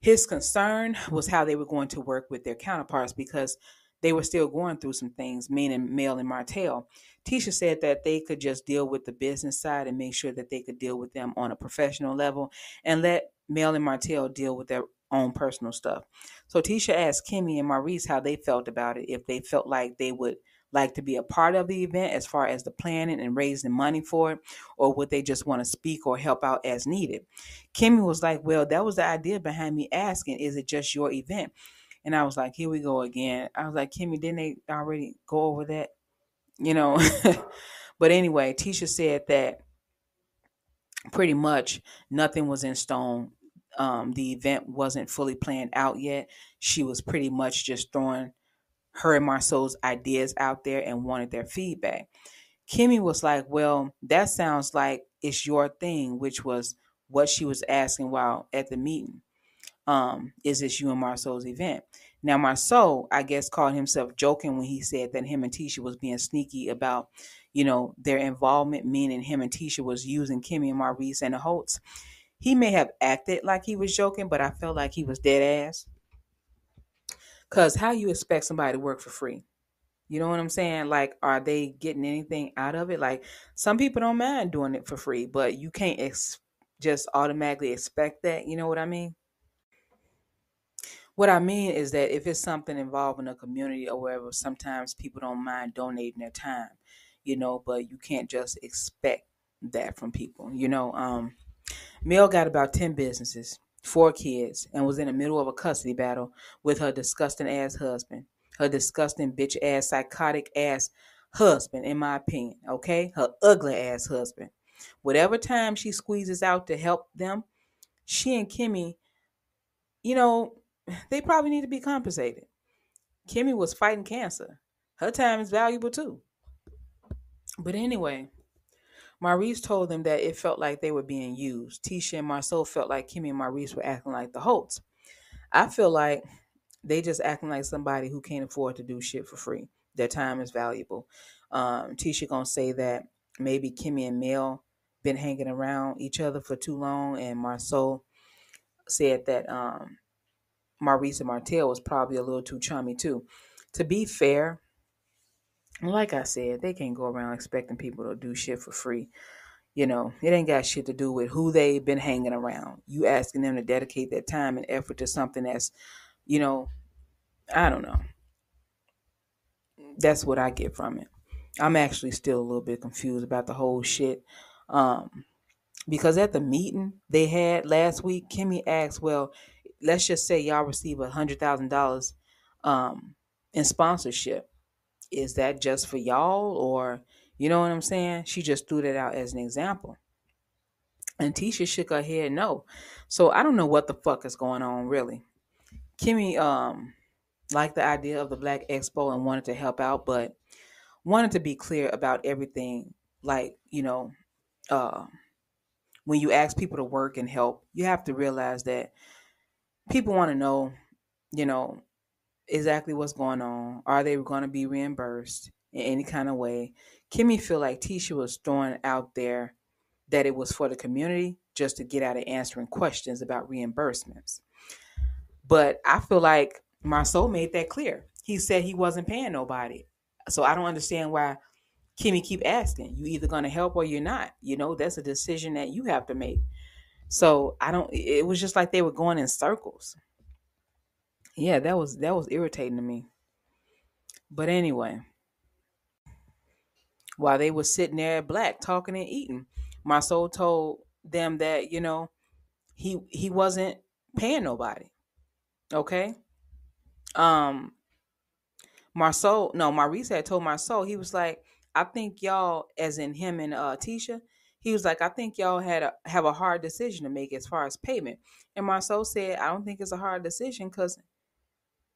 his concern was how they were going to work with their counterparts because they were still going through some things, meaning Mel and Martell. Tisha said that they could just deal with the business side and make sure that they could deal with them on a professional level and let Mel and Martell deal with their own personal stuff. So Tisha asked Kimmie and Maurice how they felt about it, if they felt like they would like to be a part of the event as far as the planning and raising money for it, or would they just want to speak or help out as needed? Kimmie was like, Well, that was the idea behind me asking, is it just your event? And I was like, Here we go again. I was like, Kimmie, didn't they already go over that? You know? but anyway, Tisha said that pretty much nothing was in stone. Um, the event wasn't fully planned out yet. She was pretty much just throwing her and Marsau's ideas out there and wanted their feedback. Kimmie was like, Well, that sounds like it's your thing, which was what she was asking while at the meeting. Um, is this you and Marsau's event? Now, Marsau, I guess, called himself joking when he said that him and Tisha was being sneaky about, you know, their involvement, meaning him and Tisha was using Kimmie and Maurice and the Holts. He may have acted like he was joking, but I felt like he was dead ass. Cause how you expect somebody to work for free? You know what I'm saying? Like, are they getting anything out of it? Like, some people don't mind doing it for free, but you can't ex- just automatically expect that. You know what I mean? What I mean is that if it's something involving a community or wherever, sometimes people don't mind donating their time, you know, but you can't just expect that from people. You know, um, Mel got about 10 businesses four kids, and was in the middle of a custody battle with her disgusting ass husband. Her disgusting bitch ass, psychotic ass husband, in my opinion. Okay? Her ugly ass husband. Whatever time she squeezes out to help them, she and Kimmie, you know, they probably need to be compensated. Kimmie was fighting cancer. Her time is valuable too. But anyway, Maurice told them that it felt like they were being used. Tisha and Marsau felt like Kimmie and Maurice were acting like the Holts. I feel like they just acting like somebody who can't afford to do shit for free. Their time is valuable. Um, Tisha gonna say that maybe Kimmie and Mel been hanging around each other for too long, and Marsau said that um, Maurice and Martell was probably a little too chummy too. To be fair, like I said, they can't go around expecting people to do shit for free. You know, it ain't got shit to do with who they've been hanging around. You asking them to dedicate their time and effort to something that's, you know, I don't know. That's what I get from it. I'm actually still a little bit confused about the whole shit. Um, because at the meeting they had last week, Kimmie asked, well, let's just say y'all receive a hundred thousand dollars um, in sponsorship. Is that just for y'all, or you know what I'm saying? She just threw that out as an example. And Tisha shook her head no. So I don't know what the fuck is going on really. Kimmie um liked the idea of the Black Expo and wanted to help out, but wanted to be clear about everything. Like, you know, uh, when you ask people to work and help, you have to realize that people want to know, you know, exactly what's going on. Are they going to be reimbursed in any kind of way? Kimmie feel like Tisha was throwing out there that it was for the community just to get out of answering questions about reimbursements. But I feel like Marsau made that clear. He said he wasn't paying nobody. So I don't understand why Kimmie keep asking. You either gonna help or you're not. You know, that's a decision that you have to make. So I don't it was just like they were going in circles. Yeah, that was that was irritating to me. But anyway, while they were sitting there black talking and eating, Marsau told them that, you know, he he wasn't paying nobody. Okay? Um Marsau, no, Maurice had told Marsau, he was like, I think y'all, as in him and uh Tisha, he was like, I think y'all had a, have a hard decision to make as far as payment. And Marsau said, I don't think it's a hard decision because,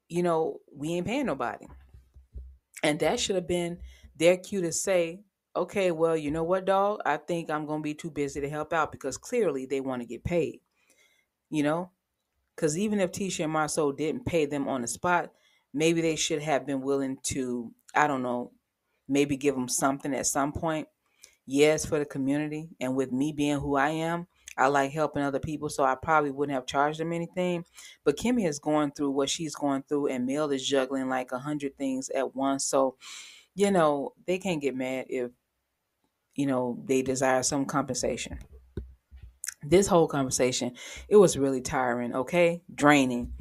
you know, we ain't paying nobody. And that should have been their cue to say, okay, well, you know what, dog? I think I'm going to be too busy to help out because clearly they want to get paid. You know? Because even if Tisha and Marsau didn't pay them on the spot, maybe they should have been willing to, I don't know, maybe give them something at some point. Yes, for the community. And with me being who I am, I like helping other people, so I probably wouldn't have charged them anything. But Kimmie is going through what she's going through, and Mel is juggling like a hundred things at once. So, you know, they can't get mad if, you know, they desire some compensation. This whole conversation, it was really tiring, okay? Draining.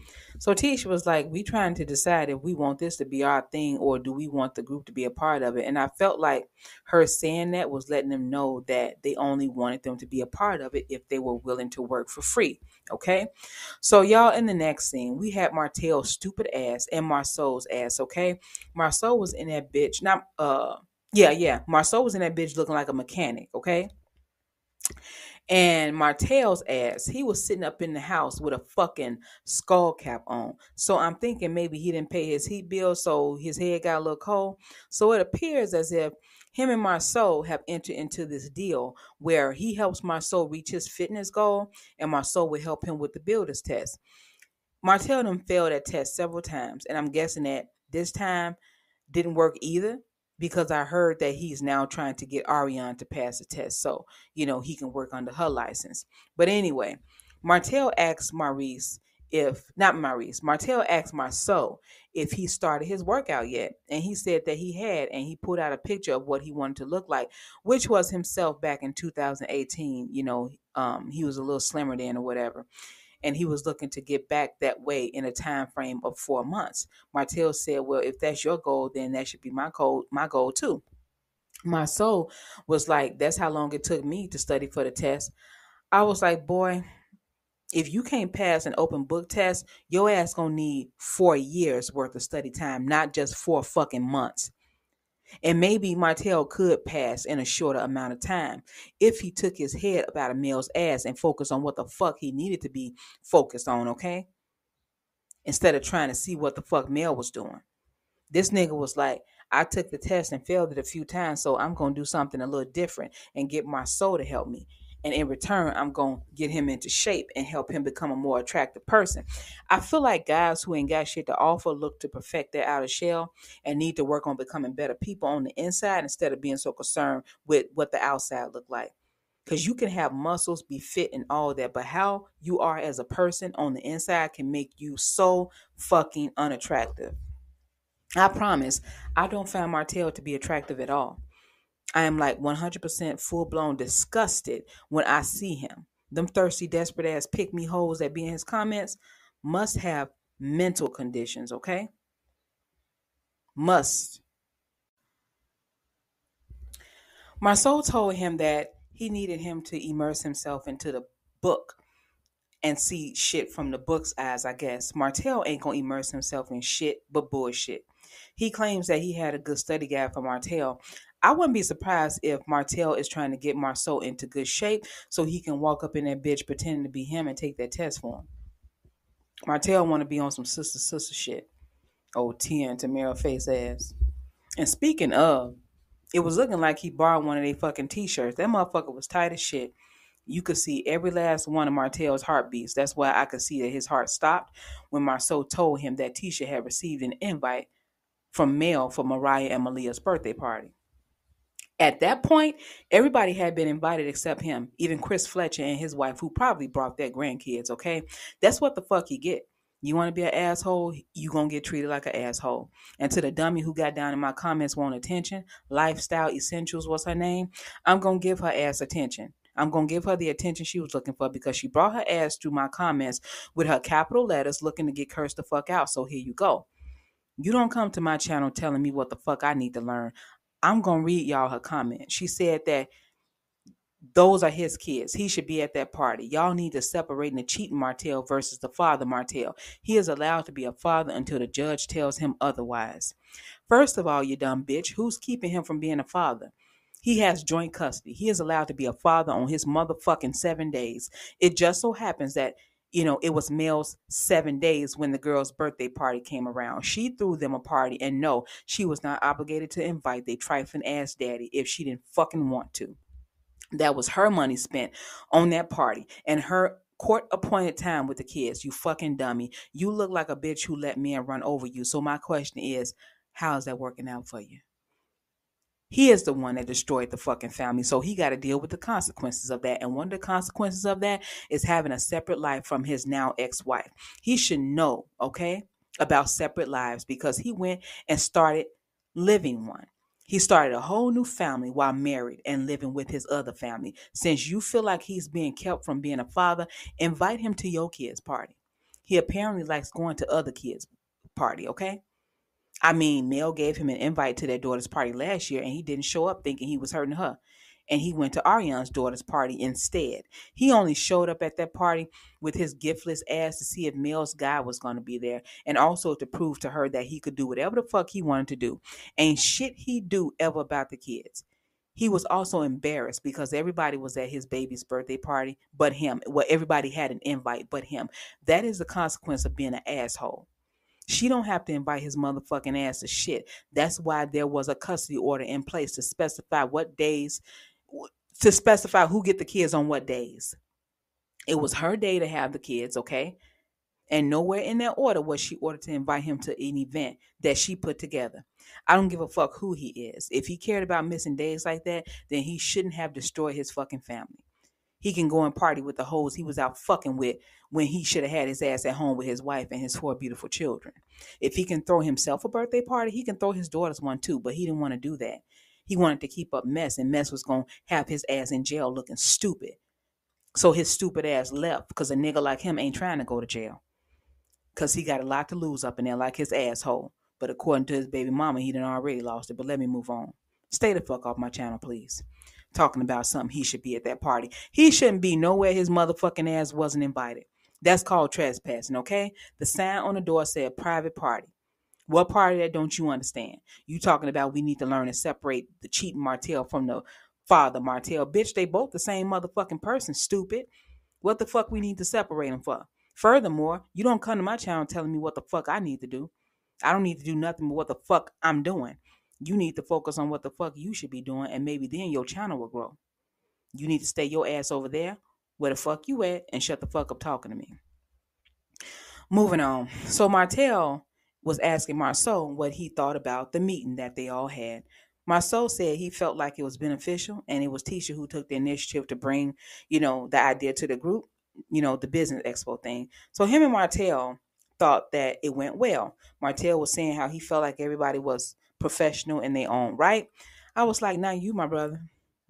So Tisha was like, we trying to decide if we want this to be our thing or do we want the group to be a part of it. And I felt like her saying that was letting them know that they only wanted them to be a part of it if they were willing to work for free. Okay. So y'all in the next scene, we had Martell's stupid ass and Marsau's ass. Okay. Marsau was in that bitch. Not uh yeah, yeah. Marsau was in that bitch looking like a mechanic, okay? And Martell's ass, he was sitting up in the house with a fucking skull cap on. So I'm thinking maybe he didn't pay his heat bill, so his head got a little cold. So it appears as if him and Marsau have entered into this deal where he helps Marsau reach his fitness goal, and Marsau will help him with the builder's test. Martell them failed that test several times, and I'm guessing that this time didn't work either because I heard that he's now trying to get Arionne to pass the test so, you know, he can work under her license. But anyway, Martell asked Maurice if, not Maurice, Martell asked Marsau if he started his workout yet. And he said that he had, and he put out a picture of what he wanted to look like, which was himself back in 2018. You know, um, he was a little slimmer then or whatever and he was looking to get back that way in a time frame of four months. Martell said, "Well, if that's your goal, then that should be my goal. My goal too." Marsau was like, "That's how long it took me to study for the test." I was like, "Boy." If you can't pass an open book test, your ass gonna need four years worth of study time, not just four fucking months. And maybe Martell could pass in a shorter amount of time if he took his head about a male's ass and focused on what the fuck he needed to be focused on, okay? Instead of trying to see what the fuck Mel was doing. This nigga was like, I took the test and failed it a few times, so I'm gonna do something a little different and get Marsau to help me and in return i'm going to get him into shape and help him become a more attractive person. I feel like guys who ain't got shit to offer look to perfect their outer shell and need to work on becoming better people on the inside instead of being so concerned with what the outside look like. Because you can have muscles be fit and all that but how you are as a person on the inside can make you so fucking unattractive. I promise i don't find martell to be attractive at all I am like 100% full blown disgusted when I see him. Them thirsty, desperate ass pick me holes that be in his comments must have mental conditions, okay? Must. Marsau told him that he needed him to immerse himself into the book and see shit from the book's eyes, I guess. Martell ain't gonna immerse himself in shit but bullshit. He claims that he had a good study guide for Martell. I wouldn't be surprised if Martell is trying to get Marsau into good shape so he can walk up in that bitch pretending to be him and take that test for him. Martell want to be on some sister sister shit. Oh, Tia and Tamara face ass. And speaking of, it was looking like he borrowed one of their fucking t-shirts. That motherfucker was tight as shit. You could see every last one of Martell's heartbeats. That's why I could see that his heart stopped when Marsau told him that Tisha had received an invite from mail for Mariah and Malia's birthday party. At that point, everybody had been invited except him, even Chris Fletcher and his wife, who probably brought their grandkids, okay? That's what the fuck you get. You want to be an asshole, you going to get treated like an asshole. And to the dummy who got down in my comments want attention, Lifestyle Essentials was her name, I'm going to give her ass attention. I'm going to give her the attention she was looking for because she brought her ass through my comments with her capital letters looking to get cursed the fuck out. So here you go. You don't come to my channel telling me what the fuck I need to learn. I'm to read y'all her comment. She said that those are his kids. He should be at that party. Y'all need to separate the cheating Martell versus the father Martell. He is allowed to be a father until the judge tells him otherwise. First of all, you dumb bitch, who's keeping him from being a father? He has joint custody. He is allowed to be a father on his motherfucking seven days. It just so happens that you know, it was Mel's seven days when the girl's birthday party came around. She threw them a party, and no, she was not obligated to invite their trifling ass daddy if she didn't fucking want to. That was her money spent on that party and her court appointed time with the kids. You fucking dummy. You look like a bitch who let men run over you. So my question is, how's that working out for you? He is the one that destroyed the fucking family. So he got to deal with the consequences of that. And one of the consequences of that is having a separate life from his now ex wife. He should know, okay, about separate lives because he went and started living one. He started a whole new family while married and living with his other family. Since you feel like he's being kept from being a father, invite him to your kids' party. He apparently likes going to other kids' party, okay? I mean, Mel gave him an invite to their daughter's party last year and he didn't show up thinking he was hurting her. And he went to Arionne's daughter's party instead. He only showed up at that party with his giftless ass to see if Mel's guy was going to be there and also to prove to her that he could do whatever the fuck he wanted to do. Ain't shit he do ever about the kids. He was also embarrassed because everybody was at his baby's birthday party but him. Well, everybody had an invite but him. That is the consequence of being an asshole. She don't have to invite his motherfucking ass to shit. That's why there was a custody order in place to specify what days to specify who get the kids on what days. It was her day to have the kids, okay? And nowhere in that order was she ordered to invite him to an event that she put together. I don't give a fuck who he is. If he cared about missing days like that, then he shouldn't have destroyed his fucking family. He can go and party with the hoes he was out fucking with when he should have had his ass at home with his wife and his four beautiful children. If he can throw himself a birthday party, he can throw his daughters one too, but he didn't want to do that. He wanted to keep up mess, and mess was going to have his ass in jail looking stupid. So his stupid ass left because a nigga like him ain't trying to go to jail. Because he got a lot to lose up in there like his asshole. But according to his baby mama, he done already lost it. But let me move on. Stay the fuck off my channel, please. Talking about something he should be at that party. He shouldn't be nowhere his motherfucking ass wasn't invited. That's called trespassing, okay? The sign on the door said private party. What part of that don't you understand? You talking about we need to learn to separate the cheating Martell from the father Martell. Bitch, they both the same motherfucking person, stupid. What the fuck we need to separate them for? Furthermore, you don't come to my channel telling me what the fuck I need to do. I don't need to do nothing but what the fuck I'm doing. You need to focus on what the fuck you should be doing, and maybe then your channel will grow. You need to stay your ass over there where the fuck you at and shut the fuck up talking to me. Moving on. So Martell was asking Marsau what he thought about the meeting that they all had. Marsau said he felt like it was beneficial and it was Tisha who took the initiative to bring, you know, the idea to the group, you know, the business expo thing. So him and Martell thought that it went well. Martell was saying how he felt like everybody was professional in their own right. I was like, now you, my brother,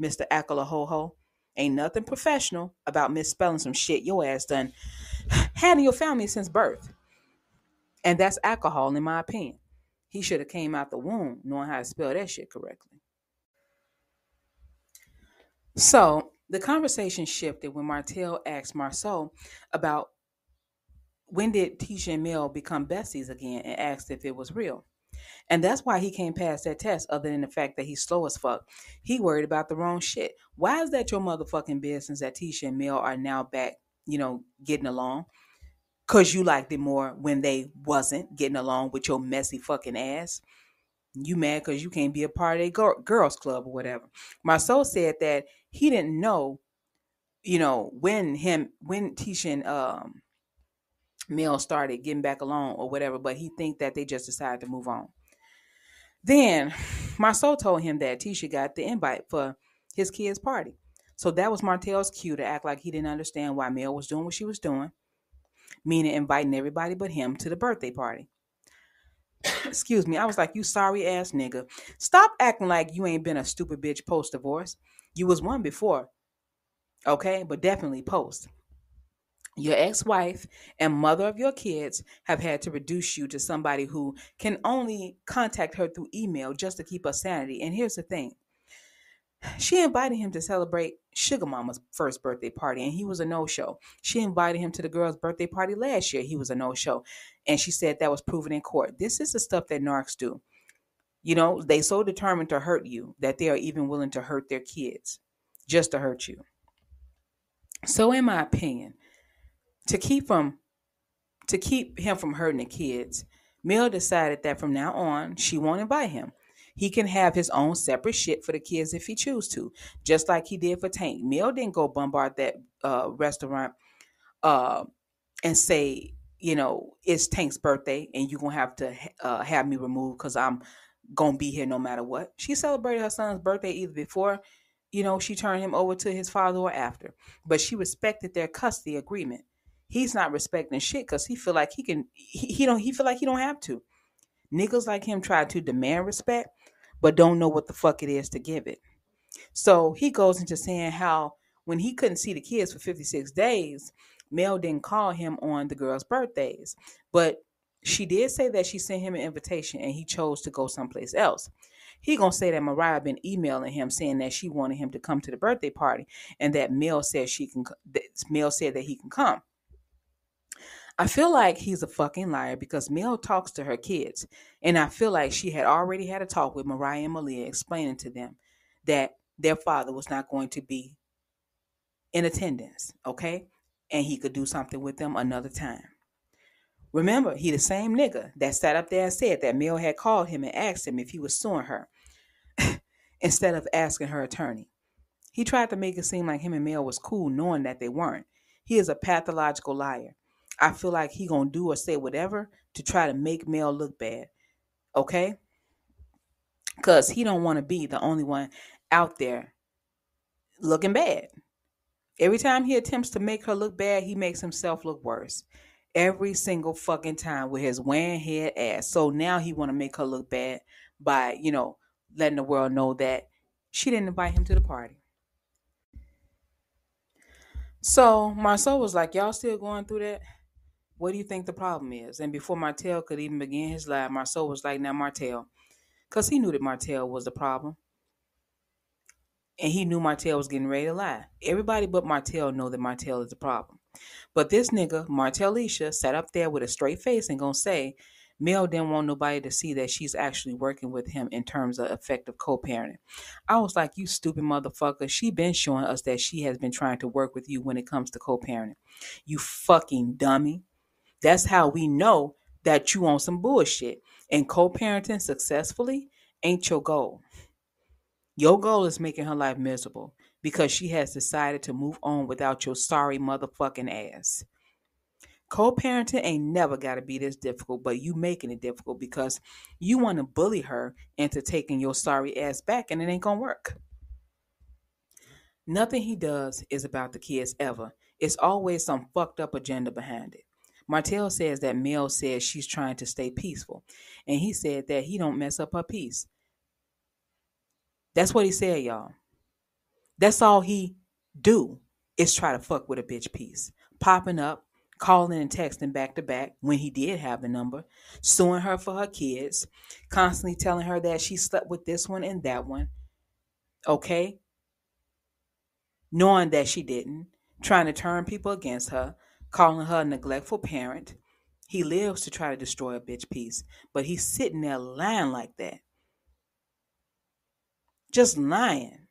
Mr. Akala Ho Ho, ain't nothing professional about misspelling some shit your ass done had in your family since birth. And that's alcohol, in my opinion. He should have came out the womb knowing how to spell that shit correctly. So The conversation shifted when Martell asked Marsau about when did Tisha and Mel become besties again and asked if it was real. And that's why he came past that test, other than the fact that he's slow as fuck. He worried about the wrong shit. Why is that your motherfucking business that Tisha and Mel are now back, you know, getting along? Cause you liked it more when they wasn't getting along with your messy fucking ass. You mad because you can't be a part of a girls club or whatever. Marsau said that he didn't know, you know, when him when Tisha and um Mel started getting back along or whatever, but he think that they just decided to move on. Then Marsau told him that Tisha got the invite for his kid's party. So that was Martell's cue to act like he didn't understand why Mel was doing what she was doing, meaning inviting everybody but him to the birthday party. Excuse me. I was like, you sorry ass nigga. Stop acting like you ain't been a stupid bitch post divorce. You was one before. Okay? But definitely post. Your ex wife and mother of your kids have had to reduce you to somebody who can only contact her through email just to keep her sanity. And here's the thing she invited him to celebrate Sugar Mama's first birthday party, and he was a no show. She invited him to the girl's birthday party last year. He was a no show. And she said that was proven in court. This is the stuff that narcs do. You know, they so determined to hurt you that they are even willing to hurt their kids just to hurt you. So, in my opinion, to keep from to keep him from hurting the kids, Mel decided that from now on she won't invite him. He can have his own separate shit for the kids if he choose to, just like he did for Tank. Mel didn't go bombard that uh, restaurant uh, and say, you know, it's Tank's birthday and you're gonna have to uh, have me removed because I'm gonna be here no matter what. She celebrated her son's birthday either before, you know, she turned him over to his father or after, but she respected their custody agreement he's not respecting shit because he feel like he can he, he don't he feel like he don't have to. Niggas like him try to demand respect but don't know what the fuck it is to give it. So he goes into saying how when he couldn't see the kids for 56 days mel didn't call him on the girls birthdays. But she did say that she sent him an invitation and he chose to go someplace else. He gonna say that mariah been emailing him saying that she wanted him to come to the birthday party and that mel said she can that mel said that he can come I feel like he's a fucking liar because Mel talks to her kids. And I feel like she had already had a talk with Mariah and Malia explaining to them that their father was not going to be in attendance, okay? And he could do something with them another time. Remember, he the same nigga that sat up there and said that Mel had called him and asked him if he was suing her instead of asking her attorney. He tried to make it seem like him and Mel was cool knowing that they weren't. He is a pathological liar. I feel like he gonna do or say whatever to try to make Mel look bad. Okay? Cause he don't want to be the only one out there looking bad. Every time he attempts to make her look bad, he makes himself look worse. Every single fucking time with his wan head ass. So now he want to make her look bad by, you know, letting the world know that she didn't invite him to the party. So Marsau was like, Y'all still going through that? What do you think the problem is? And before Martell could even begin his lie, Marsau was like, now Martell. Because he knew that Martell was the problem. And he knew Martell was getting ready to lie. Everybody but Martell know that Martell is the problem. But this nigga, Martellisha, sat up there with a straight face and gonna say, Mel didn't want nobody to see that she's actually working with him in terms of effective co-parenting. I was like, you stupid motherfucker. She been showing us that she has been trying to work with you when it comes to co-parenting. You fucking dummy. That's how we know that you on some bullshit. And co-parenting successfully ain't your goal. Your goal is making her life miserable because she has decided to move on without your sorry motherfucking ass. Co-parenting ain't never got to be this difficult, but you making it difficult because you want to bully her into taking your sorry ass back and it ain't going to work. Nothing he does is about the kids ever. It's always some fucked up agenda behind it. Martell says that Mel says she's trying to stay peaceful, and he said that he don't mess up her peace. That's what he said, y'all. That's all he do is try to fuck with a bitch peace. Popping up, calling and texting back to back when he did have the number, suing her for her kids, constantly telling her that she slept with this one and that one. Okay? knowing that she didn't, trying to turn people against her, calling her a neglectful parent. He lives to try to destroy a bitch piece, but he's sitting there lying like that. Just lying.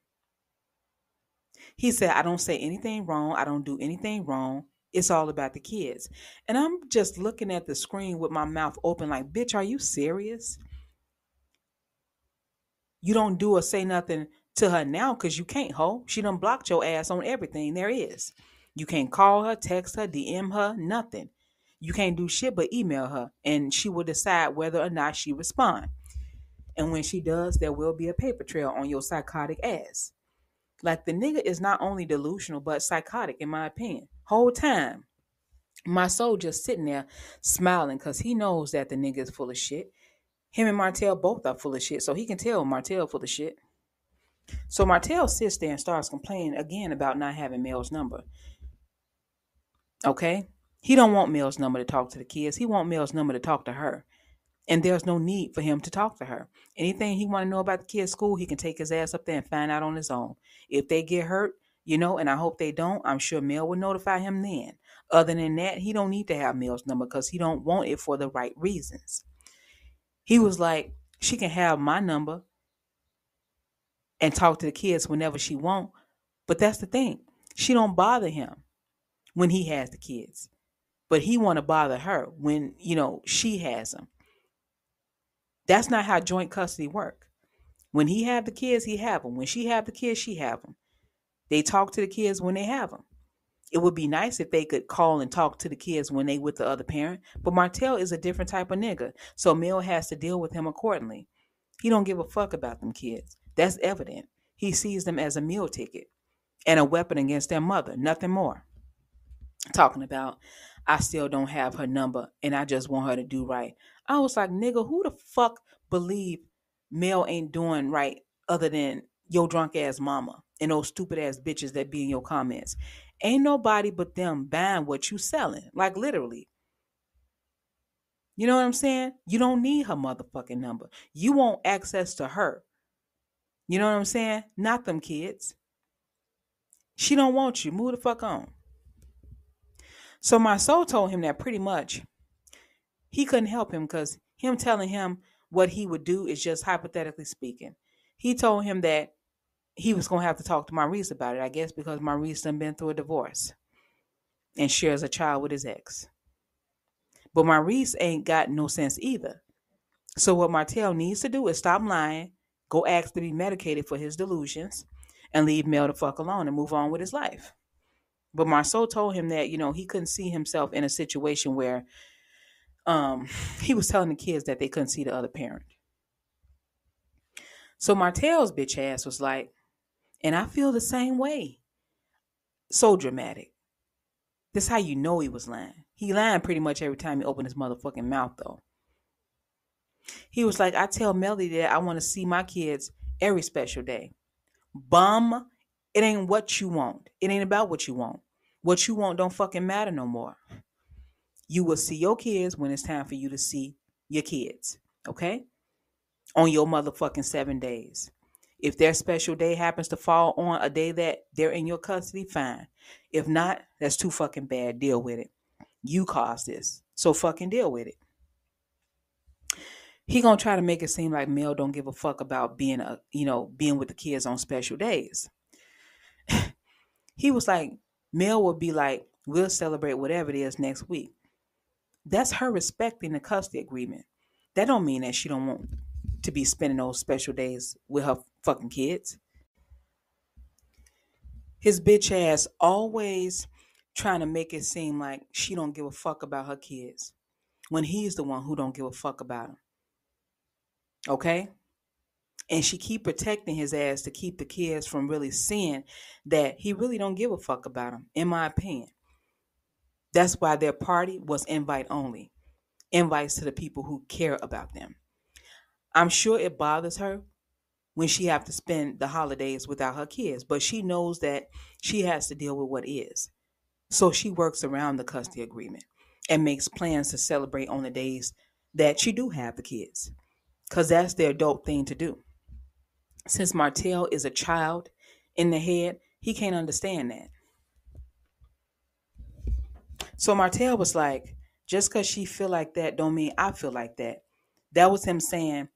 He said, I don't say anything wrong. I don't do anything wrong. It's all about the kids. And I'm just looking at the screen with my mouth open, like, bitch, are you serious? You don't do or say nothing to her now because you can't, ho. She done blocked your ass on everything there is. You can't call her, text her, DM her, nothing. You can't do shit but email her, and she will decide whether or not she respond. And when she does, there will be a paper trail on your psychotic ass. Like the nigga is not only delusional but psychotic, in my opinion. Whole time, Marsau just sitting there smiling because he knows that the nigga is full of shit. Him and Martell both are full of shit, so he can tell Martell full of shit. So Martell sits there and starts complaining again about not having Mel's number. Okay? He don't want Mel's number to talk to the kids. He want Mel's number to talk to her. And there's no need for him to talk to her. Anything he want to know about the kids' school, he can take his ass up there and find out on his own. If they get hurt, you know, and I hope they don't, I'm sure Mel will notify him then. Other than that, he don't need to have Mel's number because he don't want it for the right reasons. He was like, she can have my number and talk to the kids whenever she want. But that's the thing. She don't bother him when he has the kids. But he want to bother her when, you know, she has them. That's not how joint custody work. When he have the kids, he have them. When she have the kids, she have them. They talk to the kids when they have them. It would be nice if they could call and talk to the kids when they with the other parent. But Martell is a different type of nigga, so Mel has to deal with him accordingly. He don't give a fuck about them kids. That's evident. He sees them as a meal ticket and a weapon against their mother, nothing more. Talking about, I still don't have her number and I just want her to do right. I was like, nigga, who the fuck believe Mel ain't doing right other than your drunk ass mama and those stupid ass bitches that be in your comments? Ain't nobody but them buying what you selling. Like literally. You know what I'm saying? You don't need her motherfucking number. You want access to her. You know what I'm saying? Not them kids. She don't want you. Move the fuck on. So Marsau told him that pretty much he couldn't help him because him telling him what he would do is just hypothetically speaking. He told him that he was gonna have to talk to Maurice about it, I guess, because Maurice done been through a divorce and shares a child with his ex. But Maurice ain't got no sense either. So what Martell needs to do is stop lying, go ask to be medicated for his delusions, and leave Mel the fuck alone and move on with his life. But Marsau told him that, you know, he couldn't see himself in a situation where um, he was telling the kids that they couldn't see the other parent. So Martell's bitch ass was like, and I feel the same way. So dramatic. This how you know he was lying. He lying pretty much every time he opened his motherfucking mouth though. He was like, I tell Melody that I want to see my kids every special day. Bum, it ain't what you want. It ain't about what you want. What you want don't fucking matter no more. You will see your kids when it's time for you to see your kids. Okay? On your motherfucking seven days. If their special day happens to fall on a day that they're in your custody, fine. If not, that's too fucking bad. Deal with it. You caused this. So fucking deal with it. He gonna try to make it seem like Mel don't give a fuck about being a you know, being with the kids on special days. He was like, Mel would be like, we'll celebrate whatever it is next week. That's her respecting the custody agreement. That don't mean that she don't want to be spending those special days with her fucking kids. His bitch ass always trying to make it seem like she don't give a fuck about her kids when he's the one who don't give a fuck about them. Okay? And she keep protecting his ass to keep the kids from really seeing that he really don't give a fuck about them, in my opinion. That's why their party was invite only. Invites to the people who care about them. I'm sure it bothers her when she have to spend the holidays without her kids, but she knows that she has to deal with what is. So she works around the custody agreement and makes plans to celebrate on the days that she do have the kids. Cause that's the adult thing to do. Since Martell is a child in the head, He can't understand that. So Martell was like, just because she feel like that don't mean I feel like that. That was him saying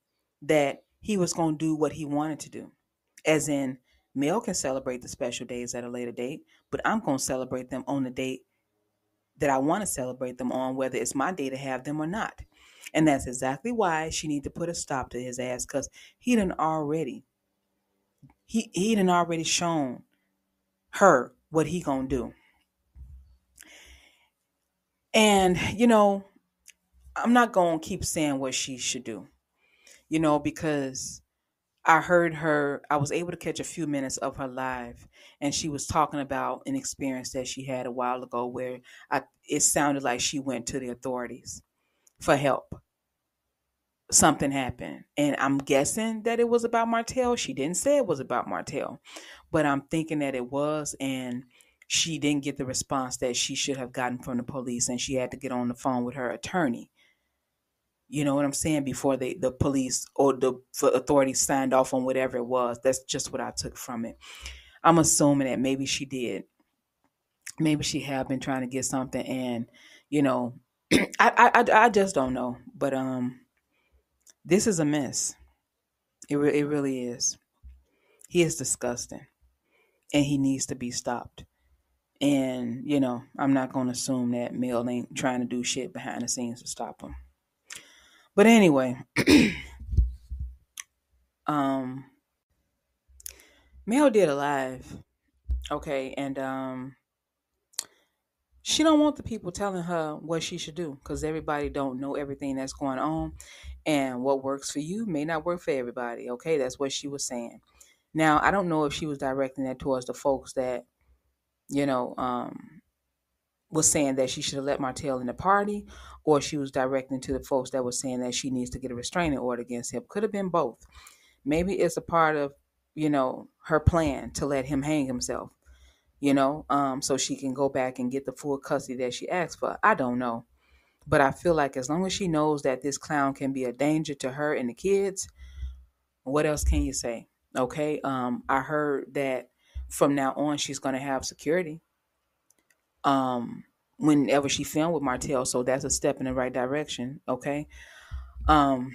that he was going to do what he wanted to do. As in, Mel can celebrate the special days at a later date, but I'm going to celebrate them on the date that I want to celebrate them on, whether it's my day to have them or not. And that's exactly why she need to put a stop to his ass because he done already, he, he done already shown her what he gonna do. And, you know, I'm not to keep saying what she should do, you know, because I heard her, I was able to catch a few minutes of her live, and she was talking about an experience that she had a while ago where I, it sounded like she went to the authorities for help. Something happened, and I'm guessing that it was about Martell. She didn't say it was about Martell, but I'm thinking that it was, and she didn't get the response that she should have gotten from the police and she had to get on the phone with her attorney. You know what i'm saying? Before they the police or the authorities signed off on whatever it was. That's just what i took from it. I'm assuming that maybe she did. Maybe she had been trying to get something and you know I, I i just don't know. But um this is a mess. It, re- it really is. He is disgusting and he needs to be stopped. And, you know, I'm not going to assume that Mel ain't trying to do shit behind the scenes to stop him. But anyway, um, Mel did a live, okay, and um, she don't want the people telling her what she should do because everybody don't know everything that's going on, and what works for you may not work for everybody. Okay, that's what she was saying. Now I don't know if she was directing that towards the folks that you know, um, was saying that she should have let Martell in the party, or she was directing to the folks that was saying that she needs to get a restraining order against him. Could have been both. Maybe it's a part of, you know, her plan to let him hang himself, you know, um, so she can go back and get the full custody that she asked for. I don't know. But I feel like as long as she knows that this clown can be a danger to her and the kids, what else can you say? Okay. Um, I heard that from now on she's going to have security um whenever she filmed with Martell so that's a step in the right direction okay um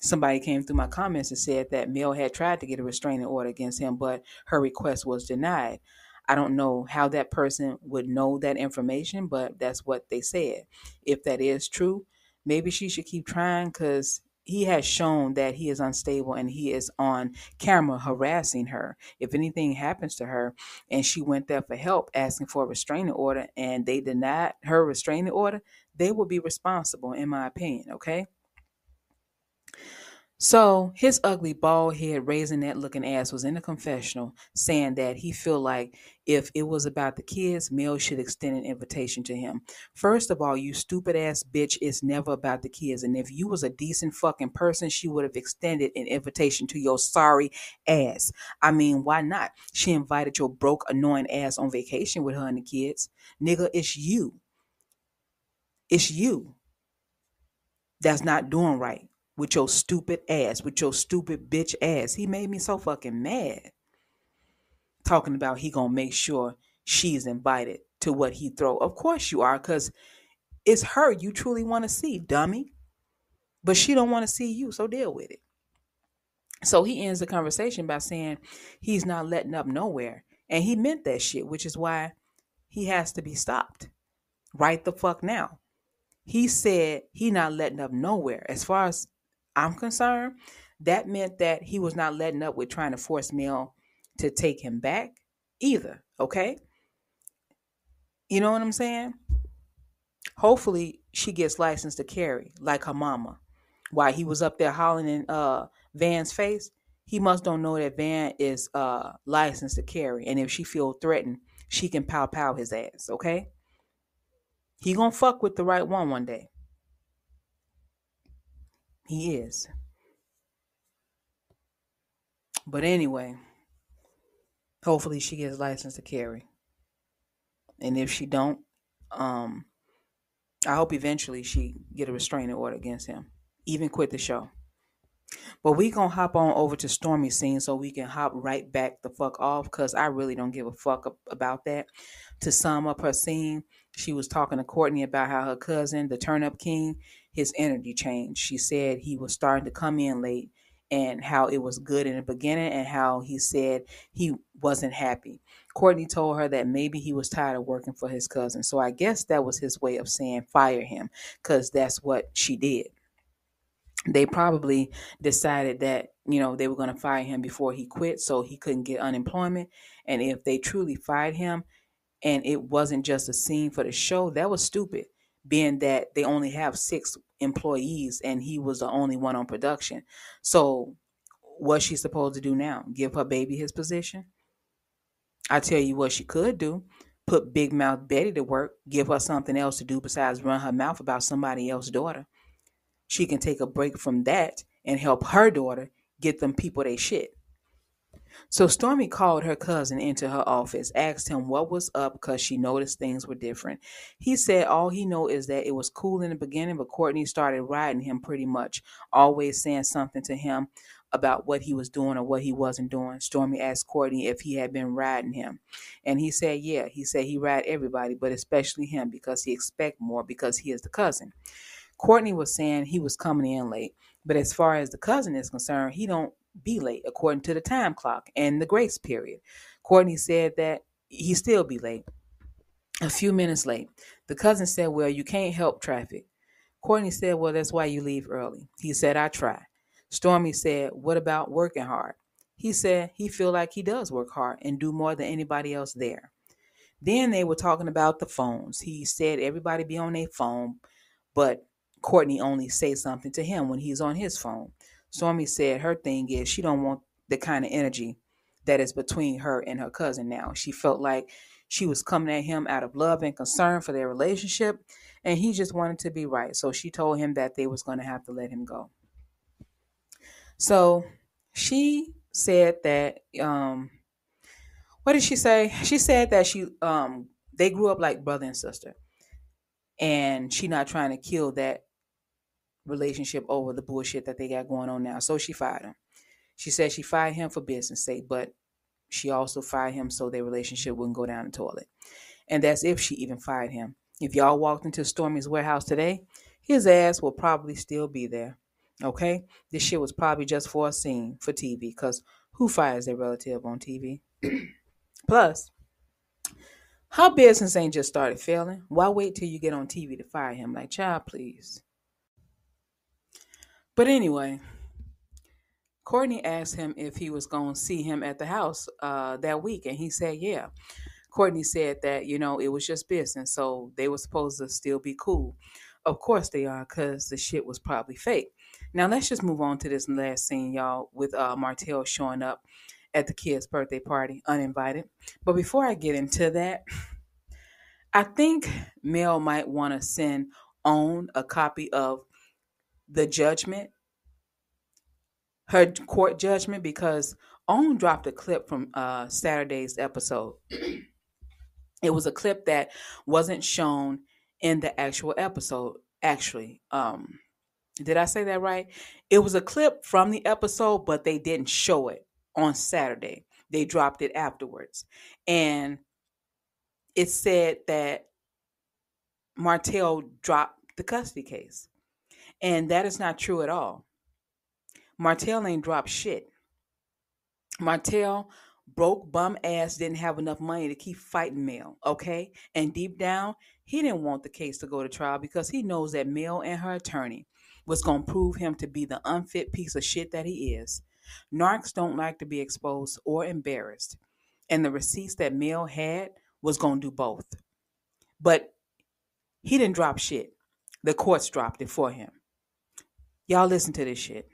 somebody came through my comments and said that Mel had tried to get a restraining order against him but her request was denied I don't know how that person would know that information but that's what they said if that is true maybe she should keep trying cuz he has shown that he is unstable and he is on camera harassing her. If anything happens to her and she went there for help asking for a restraining order and they denied her restraining order, they will be responsible, in my opinion, okay? So his ugly bald head raising that looking ass was in the confessional saying that he feel like if it was about the kids, Mel should extend an invitation to him. First of all, you stupid ass bitch, it's never about the kids. And if you was a decent fucking person, she would have extended an invitation to your sorry ass. I mean, why not? She invited your broke, annoying ass on vacation with her and the kids. Nigga, it's you. It's you that's not doing right with your stupid ass, with your stupid bitch ass. He made me so fucking mad. Talking about he gonna make sure she's invited to what he throw. Of course you are, cause it's her you truly want to see, dummy. But she don't want to see you, so deal with it. So he ends the conversation by saying he's not letting up nowhere. And he meant that shit, which is why he has to be stopped. Right the fuck now. He said he not letting up nowhere. As far as I'm concerned, that meant that he was not letting up with trying to force Mel to take him back either. Okay. You know what I'm saying? Hopefully she gets licensed to carry like her mama. While he was up there hollering in uh, Van's face, he must don't know that Van is uh, licensed to carry. And if she feel threatened, she can pow pow his ass, okay? He gonna fuck with the right one one day. He is. But anyway, hopefully she gets license to carry. And if she don't, um, I hope eventually she get a restraining order against him. Even quit the show. But we gonna hop on over to Stormi scene so we can hop right back the fuck off because I really don't give a fuck about that. To sum up her scene, she was talking to Courtney about how her cousin, the Turnip King, his energy changed. She said he was starting to come in late and how it was good in the beginning and how he said he wasn't happy. Courtney told her that maybe he was tired of working for his cousin. So I guess that was his way of saying fire him because that's what she did. They probably decided that, you know, they were going to fire him before he quit so he couldn't get unemployment. And if they truly fired him and it wasn't just a scene for the show, that was stupid being that they only have six employees and he was the only one on production. So, what's she supposed to do now? Give her baby his position? I tell you what she could do. Put Big Mouth Betty to work, give her something else to do besides run her mouth about somebody else's daughter. She can take a break from that and help her daughter get them people they shit. So Stormi called her cousin into her office, asked him what was up because she noticed things were different. He said all he know is that it was cool in the beginning, but Courtney started riding him pretty much, always saying something to him about what he was doing or what he wasn't doing. Stormi asked Courtney if he had been riding him. And he said, yeah. He said he ride everybody, but especially him because he expect more because he is the cousin. Courtney was saying he was coming in late, but as far as the cousin is concerned, he don't be late according to the time clock and the grace period. Courtney said that he still be late, a few minutes late. The cousin said, Well, you can't help traffic. Courtney said, Well, that's why you leave early. He said, I try. Stormi said, What about working hard? He said he feel like he does work hard and do more than anybody else there. Then they were talking about the phones. He said everybody be on their phone, but Courtney only say something to him when he's on his phone. Stormi said her thing is she don't want the kind of energy that is between her and her cousin now. She felt like she was coming at him out of love and concern for their relationship, and he just wanted to be right. So she told him that they was going to have to let him go. So she said that um what did she say? She said that she um they grew up like brother and sister. And she not trying to kill that relationship over the bullshit that they got going on now. So she fired him. She said she fired him for business sake, but she also fired him so their relationship wouldn't go down the toilet. And that's if she even fired him. If y'all walked into Stormi's warehouse today, his ass will probably still be there. Okay? This shit was probably just for a scene for TV, because who fires their relative on TV? Plus, her business ain't just started failing. Why wait till you get on TV to fire him? Like, child, please. But anyway, Courtney asked him if he was going to see him at the house uh, that week, and he said, yeah. Courtney said that, you know, it was just business, so they were supposed to still be cool. Of course they are, because the shit was probably fake. Now, let's just move on to this last scene, y'all, with uh, Martell showing up at the kid's birthday party, uninvited. But before I get into that, I think Mel might want to send on a copy of the judgment, her court judgment, because OWN dropped a clip from uh, Saturday's episode. it was a clip that wasn't shown in the actual episode. Actually, um, did I say that right? It was a clip from the episode, but they didn't show it on Saturday. They dropped it afterwards. And it said that Martell dropped the custody case. And that is not true at all. Martell ain't dropped shit. Martell broke bum ass didn't have enough money to keep fighting Mel, okay? And deep down, he didn't want the case to go to trial because he knows that Mel and her attorney was going to prove him to be the unfit piece of shit that he is. Narcs don't like to be exposed or embarrassed. And the receipts that Mel had was going to do both. But he didn't drop shit. The courts dropped it for him. Y'all listen to this shit.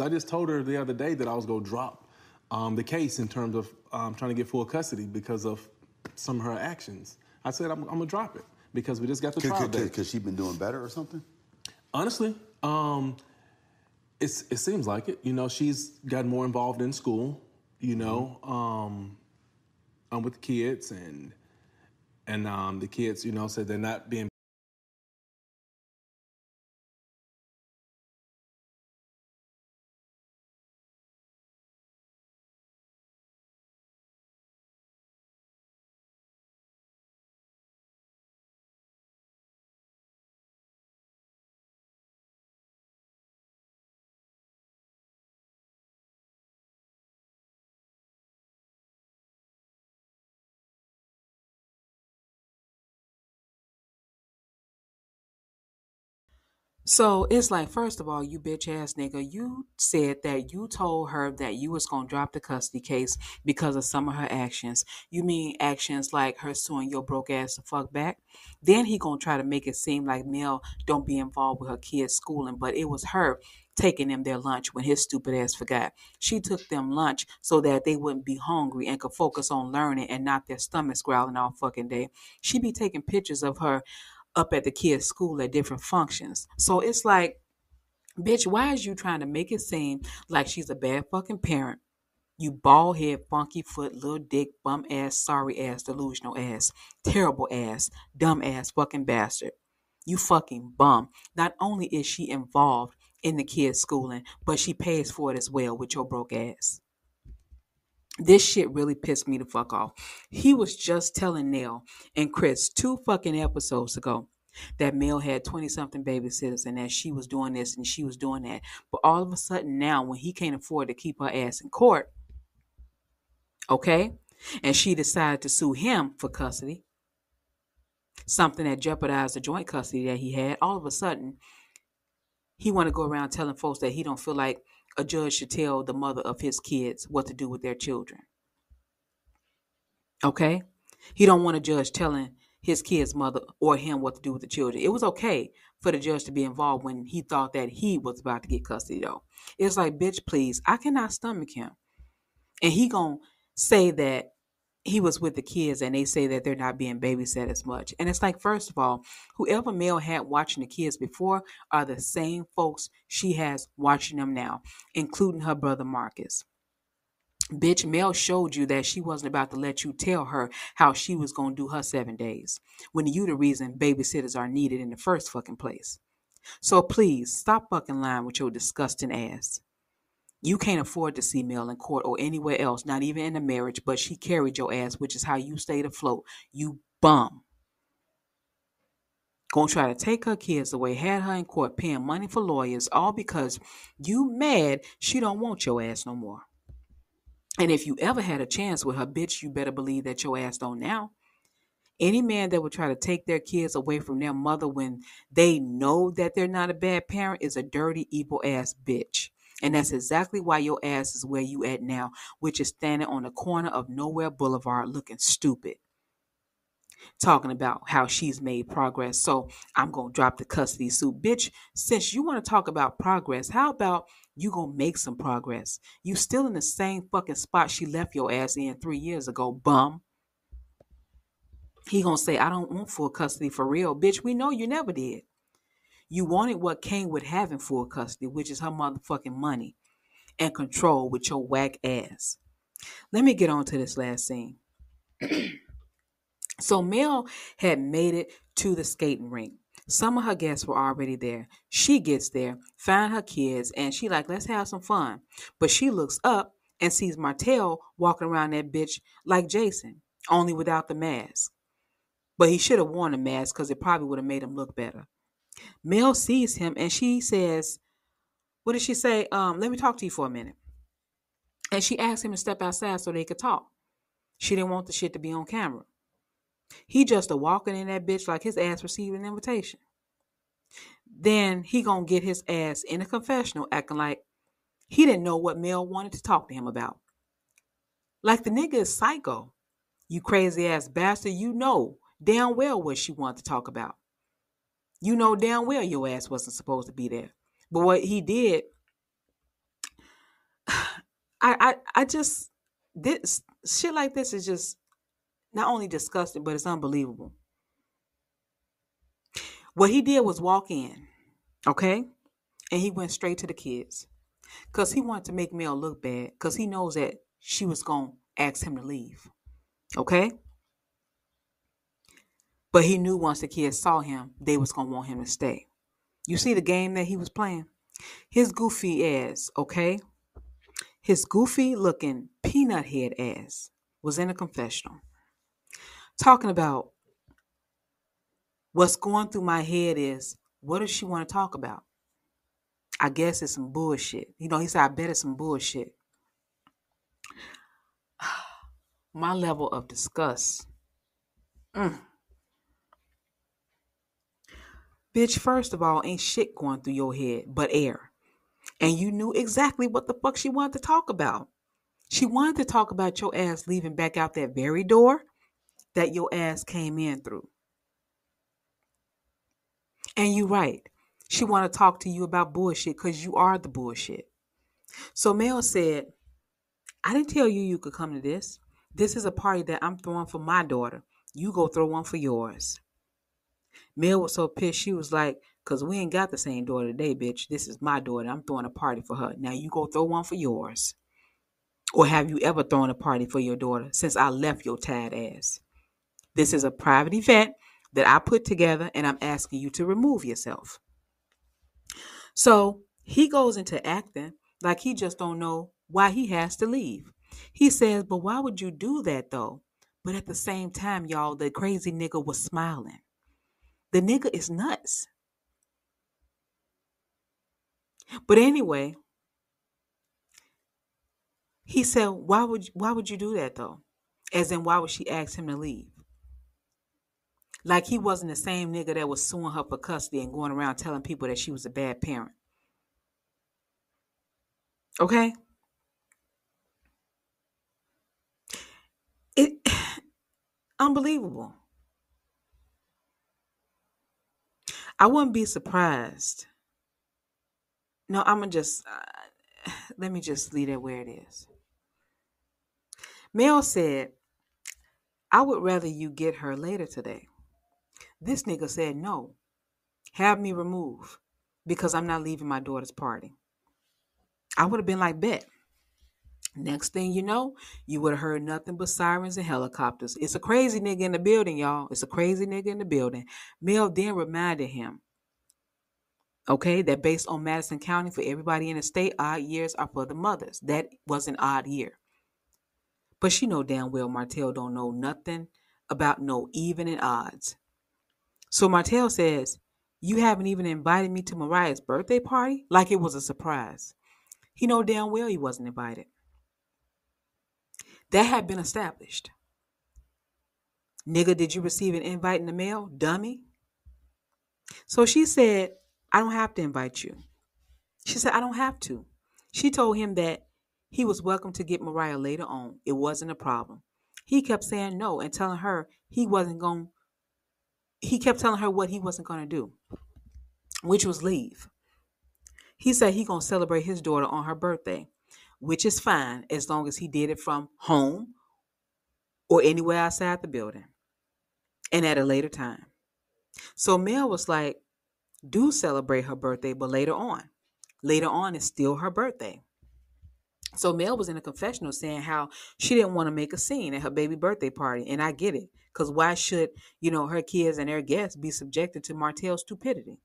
I just told her the other day that I was going to drop um, the case in terms of um, trying to get full custody because of some of her actions. I said I'm, I'm going to drop it because we just got the Cause, trial date. Because she's been doing better or something? Honestly, um, it's, it seems like it. You know, she's gotten more involved in school, you know, um, um, with the kids and and um, the kids, you know, said they're not being So it's like, first of all, you bitch ass nigga, you said that you told her that you was gonna drop the custody case because of some of her actions. You mean actions like her suing your broke ass to fuck back? Then he gonna try to make it seem like Mel don't be involved with her kids' schooling, but it was her taking them their lunch when his stupid ass forgot. She took them lunch so that they wouldn't be hungry and could focus on learning and not their stomachs growling all fucking day. She be taking pictures of her up at the kids' school at different functions. So it's like, bitch, why is you trying to make it seem like she's a bad fucking parent? You bald head, funky foot, little dick, bum ass, sorry ass, delusional ass, terrible ass, dumb ass fucking bastard. You fucking bum. Not only is she involved in the kids' schooling, but she pays for it as well with your broke ass. This shit really pissed me the fuck off. He was just telling Nell and Chris two fucking episodes ago that Mel had 20 something babysitters and that she was doing this and she was doing that. But all of a sudden now, when he can't afford to keep her ass in court, okay, and she decided to sue him for custody, something that jeopardized the joint custody that he had, all of a sudden, he want to go around telling folks that he don't feel like a judge should tell the mother of his kids what to do with their children. Okay? He don't want a judge telling his kid's mother or him what to do with the children. It was okay for the judge to be involved when he thought that he was about to get custody though. It's like, bitch, please, I cannot stomach him. And he gonna say that he was with the kids and they say that they're not being babysat as much. And it's like, first of all, whoever Mel had watching the kids before are the same folks she has watching them now, including her brother Marcus. Bitch, Mel showed you that she wasn't about to let you tell her how she was going to do her seven days when you the reason babysitters are needed in the first fucking place. So please stop fucking lying with your disgusting ass. You can't afford to see Mel in court or anywhere else, not even in a marriage, but she carried your ass, which is how you stayed afloat. You bum. Gonna try to take her kids away, had her in court paying money for lawyers, all because you mad she don't want your ass no more. And if you ever had a chance with her, bitch, you better believe that your ass don't now. Any man that would try to take their kids away from their mother when they know that they're not a bad parent is a dirty, evil ass bitch. And that's exactly why your ass is where you at now, which is standing on the corner of Nowhere Boulevard looking stupid. Talking about how she's made progress. So I'm going to drop the custody suit. Bitch, since you want to talk about progress, how about you going to make some progress? You still in the same fucking spot she left your ass in three years ago, bum. He to say, I don't want full custody for real. Bitch, we know you never did. You wanted what came with having full custody, which is her motherfucking money and control with your whack ass. Let me get on to this last scene. so Mel had made it to the skating rink. Some of her guests were already there. She gets there, find her kids, and she like, let's have some fun. But she looks up and sees Martell walking around that bitch like Jason, only without the mask. But he should have worn a mask because it probably would have made him look better. Mel sees him and she says, What did she say? Um, let me talk to you for a minute. And she asked him to step outside so they could talk. She didn't want the shit to be on camera. He just a walking in that bitch like his ass received an invitation. Then he gonna get his ass in a confessional acting like he didn't know what Mel wanted to talk to him about. Like the nigga is psycho. You crazy ass bastard, you know damn well what she wanted to talk about. You know damn well your ass wasn't supposed to be there. But what he did, I I, I just this shit like this is just not only disgusting, but it's unbelievable. What he did was walk in, okay? And he went straight to the kids. Because he wanted to make Mel look bad. Because he knows that she was to ask him to leave. Okay? But he knew once the kids saw him, they was to want him to stay. You see the game that he was playing? His goofy ass, okay? His goofy looking peanut head ass was in a confessional talking about what's going through my head is what does she want to talk about? I guess it's some bullshit. You know, he said, I bet it's some bullshit. My level of disgust. Mm. Bitch, first of all, ain't shit going through your head but air. And you knew exactly what the fuck she wanted to talk about. She wanted to talk about your ass leaving back out that very door that your ass came in through. And you right. She want to talk to you about bullshit because you are the bullshit. So Mel said, I didn't tell you you could come to this. This is a party that I'm throwing for my daughter. You go throw one for yours. Mel was so pissed, she was like, Because we ain't got the same daughter today, bitch. This is my daughter. I'm throwing a party for her. Now you go throw one for yours. Or have you ever thrown a party for your daughter since I left your tad ass? This is a private event that I put together and I'm asking you to remove yourself. So he goes into acting like he just don't know why he has to leave. He says, but why would you do that though? But at the same time, y'all, the crazy nigga was smiling. The nigga is nuts. But anyway, he said, "Why would why would you do that though?" As in, why would she ask him to leave? Like he wasn't the same nigga that was suing her for custody and going around telling people that she was a bad parent. Okay? It unbelievable. I wouldn't be surprised. No, I'm gonna just uh, let me just leave it where it is. Mel said, I would rather you get her later today. This nigga said, no, have me removed because I'm not leaving my daughter's party. I would have been like, bet. Next thing you know, you would have heard nothing but sirens and helicopters. It's a crazy nigga in the building, y'all. It's a crazy nigga in the building. Mel then reminded him, okay, that based on Madison County, for everybody in the state, odd years are for the mothers. That was an odd year. But she know damn well Martell don't know nothing about no even and odds. So Martell says, You haven't even invited me to Mariah's birthday party? Like it was a surprise. He know damn well he wasn't invited. That had been established. Nigga, did you receive an invite in the mail? Dummy. So she said, I don't have to invite you. She said, I don't have to. She told him that he was welcome to get Mariah later on. It wasn't a problem. He kept saying no and telling her he wasn't going he kept telling her what he wasn't going to do, which was leave. He said he going to celebrate his daughter on her birthday, which is fine as long as he did it from home or anywhere outside the building and at a later time. So Mel was like, do celebrate her birthday, but later on. Later on is still her birthday. So Mel was in a confessional saying how she didn't want to make a scene at her baby birthday party, and I get it, because why should you know her kids and their guests be subjected to Martell's stupidity?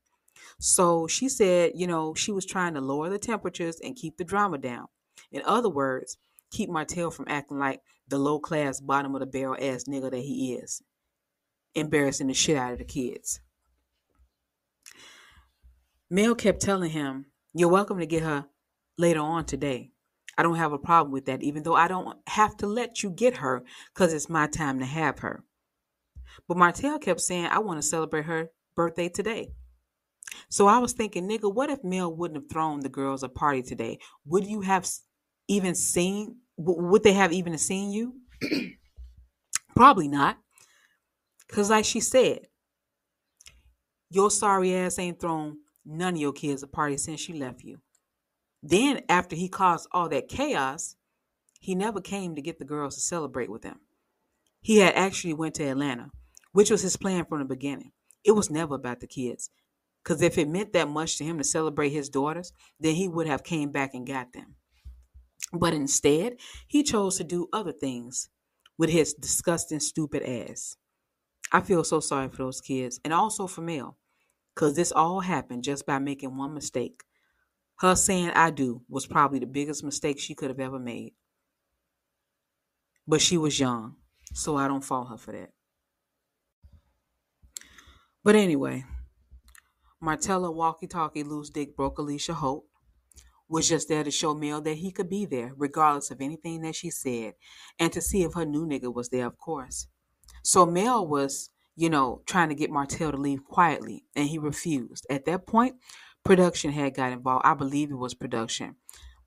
So she said, you know, she was trying to lower the temperatures and keep the drama down. In other words, keep Martell from acting like the low class, bottom of the barrel ass nigga that he is, embarrassing the shit out of the kids. Mel kept telling him, You're welcome to get her later on today. I don't have a problem with that, even though I don't have to let you get her because it's my time to have her. But Martell kept saying, I want to celebrate her birthday today. So I was thinking, nigga, what if Mel wouldn't have thrown the girls a party today? Would you have even seen, would they have even seen you? Probably not. Because, like she said, your sorry ass ain't thrown none of your kids a party since she left you. Then, after he caused all that chaos, he never came to get the girls to celebrate with him. He had actually went to Atlanta, which was his plan from the beginning. It was never about the kids. Because if it meant that much to him to celebrate his daughters, then he would have came back and got them. But instead, he chose to do other things with his disgusting, stupid ass. I feel so sorry for those kids and also for Mel, because this all happened just by making one mistake. Her saying I do was probably the biggest mistake she could have ever made. But she was young, so I don't fault her for that. But anyway, Martella walkie talkie loose dick broke Alicia Holt was just there to show Mel that he could be there, regardless of anything that she said, and to see if her new nigga was there, of course. So Mel was, you know, trying to get Martell to leave quietly, and he refused. At that point, production had got involved. I believe it was production.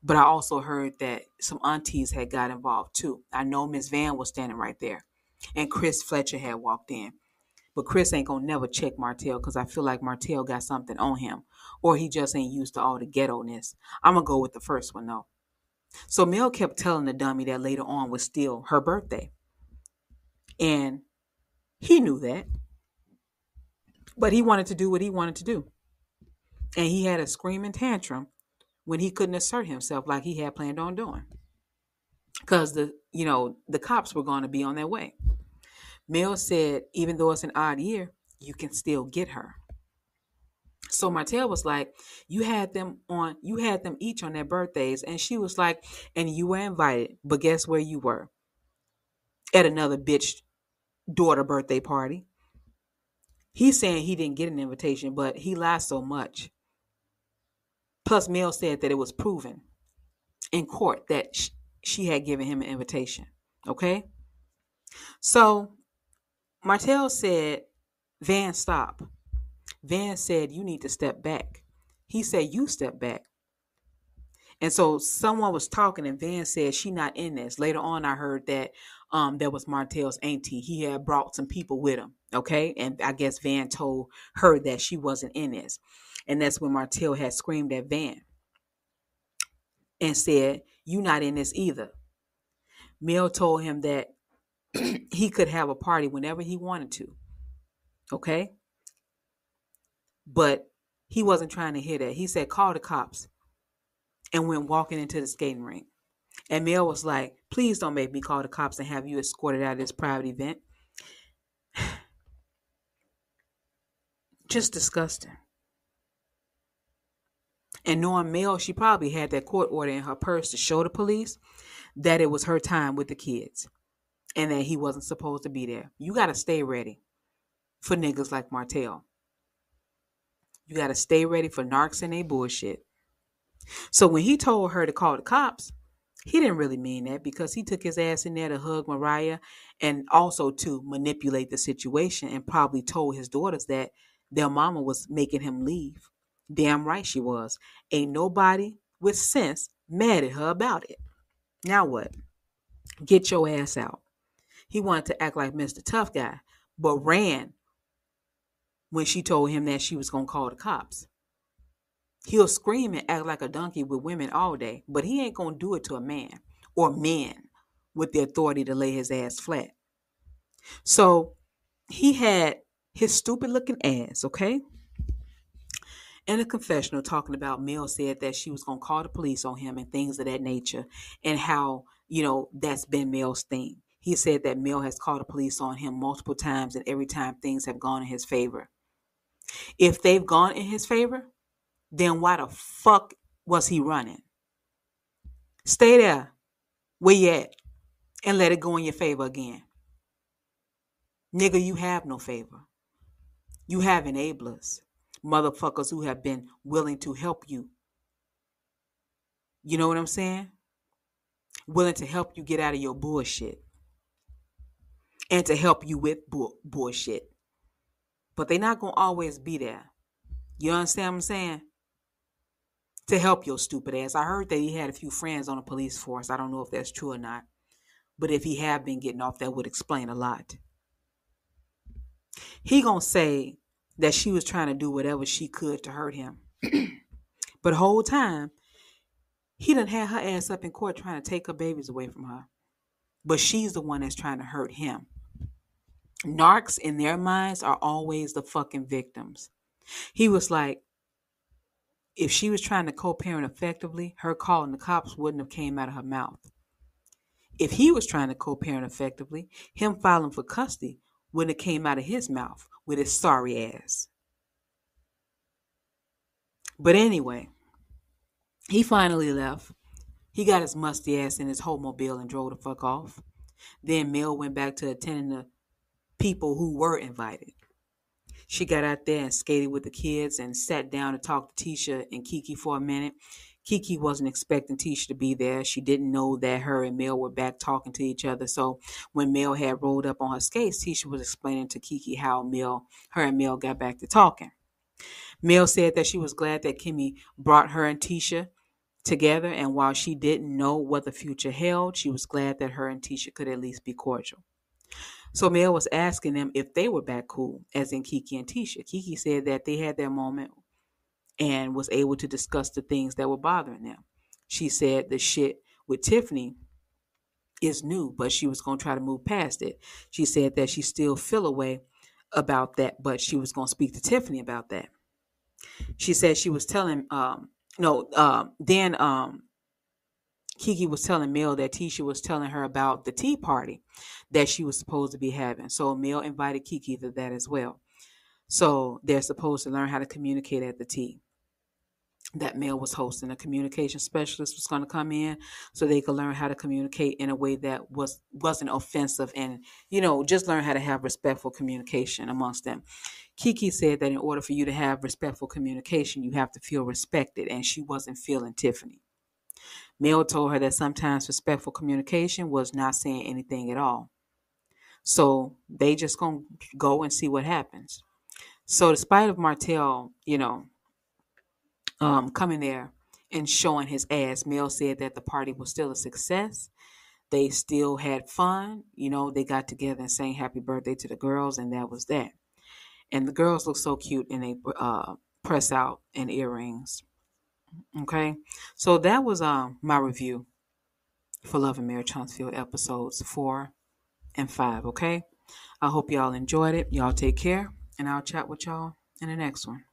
But I also heard that some aunties had got involved too. I know Miss Van was standing right there. And Chris Fletcher had walked in. But Chris ain't gonna never check Martell because I feel like Martell got something on him. Or he just ain't used to all the ghetto-ness. I'm gonna go with the first one though. So Mel kept telling the dummy that later on was still her birthday. And he knew that. But he wanted to do what he wanted to do. And he had a screaming tantrum when he couldn't assert himself like he had planned on doing. Because the you know, the cops were going to be on their way. Mel said, even though it's an odd year, you can still get her. So Martell was like, You had them on you had them each on their birthdays. And she was like, and you were invited, but guess where you were? At another bitch daughter birthday party. He's saying he didn't get an invitation, but he lied so much. Plus, Mel said that it was proven in court that she had given him an invitation. Okay? So, Martell said, Van, stop. Van said, You need to step back. He said, You step back. And so someone was talking, and Van said, She not in this. Later on, I heard that um, there was Martell's auntie. He had brought some people with him. Okay. And I guess Van told her that she wasn't in this. And that's when Martell had screamed at Van and said, You not in this either. Mel told him that he could have a party whenever he wanted to. Okay? But he wasn't trying to hear that. He said, Call the cops and went walking into the skating rink. And Mel was like, Please don't make me call the cops and have you escorted out of this private event. Just disgusting. And knowing Mel, she probably had that court order in her purse to show the police that it was her time with the kids and that he wasn't supposed to be there. You got to stay ready for niggas like Martell. You got to stay ready for narcs and they bullshit. So when he told her to call the cops, he didn't really mean that because he took his ass in there to hug Mariah and also to manipulate the situation and probably told his daughters that their mama was making him leave. Damn right she was. Ain't nobody with sense mad at her about it. Now what? Get your ass out. He wanted to act like Mr. Tough Guy, but ran when she told him that she was going to call the cops. He'll scream and act like a donkey with women all day, but he ain't going to do it to a man or men with the authority to lay his ass flat. So he had his stupid looking ass, okay? In a confessional talking about Mel said that she was going to call the police on him and things of that nature and how, you know, that's been Mel's thing. He said that Mel has called the police on him multiple times and every time things have gone in his favor. If they've gone in his favor, then why the fuck was he running? Stay there where you at and let it go in your favor again. Nigga, you have no favor. You have enablers motherfuckers who have been willing to help you. You know what I'm saying? Willing to help you get out of your bullshit and to help you with bu- bullshit. But they're not going to always be there. You understand what I'm saying? To help your stupid ass. I heard that he had a few friends on the police force. I don't know if that's true or not. But if he have been getting off, that would explain a lot. He gonna say that she was trying to do whatever she could to hurt him. but whole time, he done had her ass up in court trying to take her babies away from her. But she's the one that's trying to hurt him. Narcs in their minds are always the fucking victims. He was like, if she was trying to co-parent effectively, her calling the cops wouldn't have came out of her mouth. If he was trying to co-parent effectively, him filing for custody wouldn't have came out of his mouth with his sorry ass. But anyway, he finally left. He got his musty ass in his mobile and drove the fuck off. Then Mel went back to attending the people who were invited. She got out there and skated with the kids and sat down to talk to Tisha and Keke for a minute. Keke wasn't expecting Tisha to be there. She didn't know that her and Mel were back talking to each other. So when Mel had rolled up on her skates, Tisha was explaining to Keke how Mel, her and Mel got back to talking. Mel said that she was glad that Kimmie brought her and Tisha together, and while she didn't know what the future held, she was glad that her and Tisha could at least be cordial. So Mel was asking them if they were back cool, as in Keke and Tisha. Keke said that they had their moment and was able to discuss the things that were bothering them. She said the shit with Tiffany is new, but she was going to try to move past it. She said that she still feel a way about that, but she was going to speak to Tiffany about that. She said she was telling, um, no, um, then um, Keke was telling Mel that Tisha was telling her about the tea party that she was supposed to be having. So Mel invited Keke to that as well. So they're supposed to learn how to communicate at the tea that Mel was hosting. A communication specialist was going to come in so they could learn how to communicate in a way that was wasn't offensive and you know just learn how to have respectful communication amongst them. Keke said that in order for you to have respectful communication, you have to feel respected, and she wasn't feeling Tiffany. Mel told her that sometimes respectful communication was not saying anything at all. So they just gonna go and see what happens. So despite of Martell, you know, um, coming there and showing his ass, Mel said that the party was still a success. They still had fun. You know, they got together and sang happy birthday to the girls, and that was that. And the girls look so cute in a uh, press out and earrings. Okay, so that was um my review for Love and Marriage Huntsville episodes four and five. Okay, I hope y'all enjoyed it. Y'all take care, and I'll chat with y'all in the next one.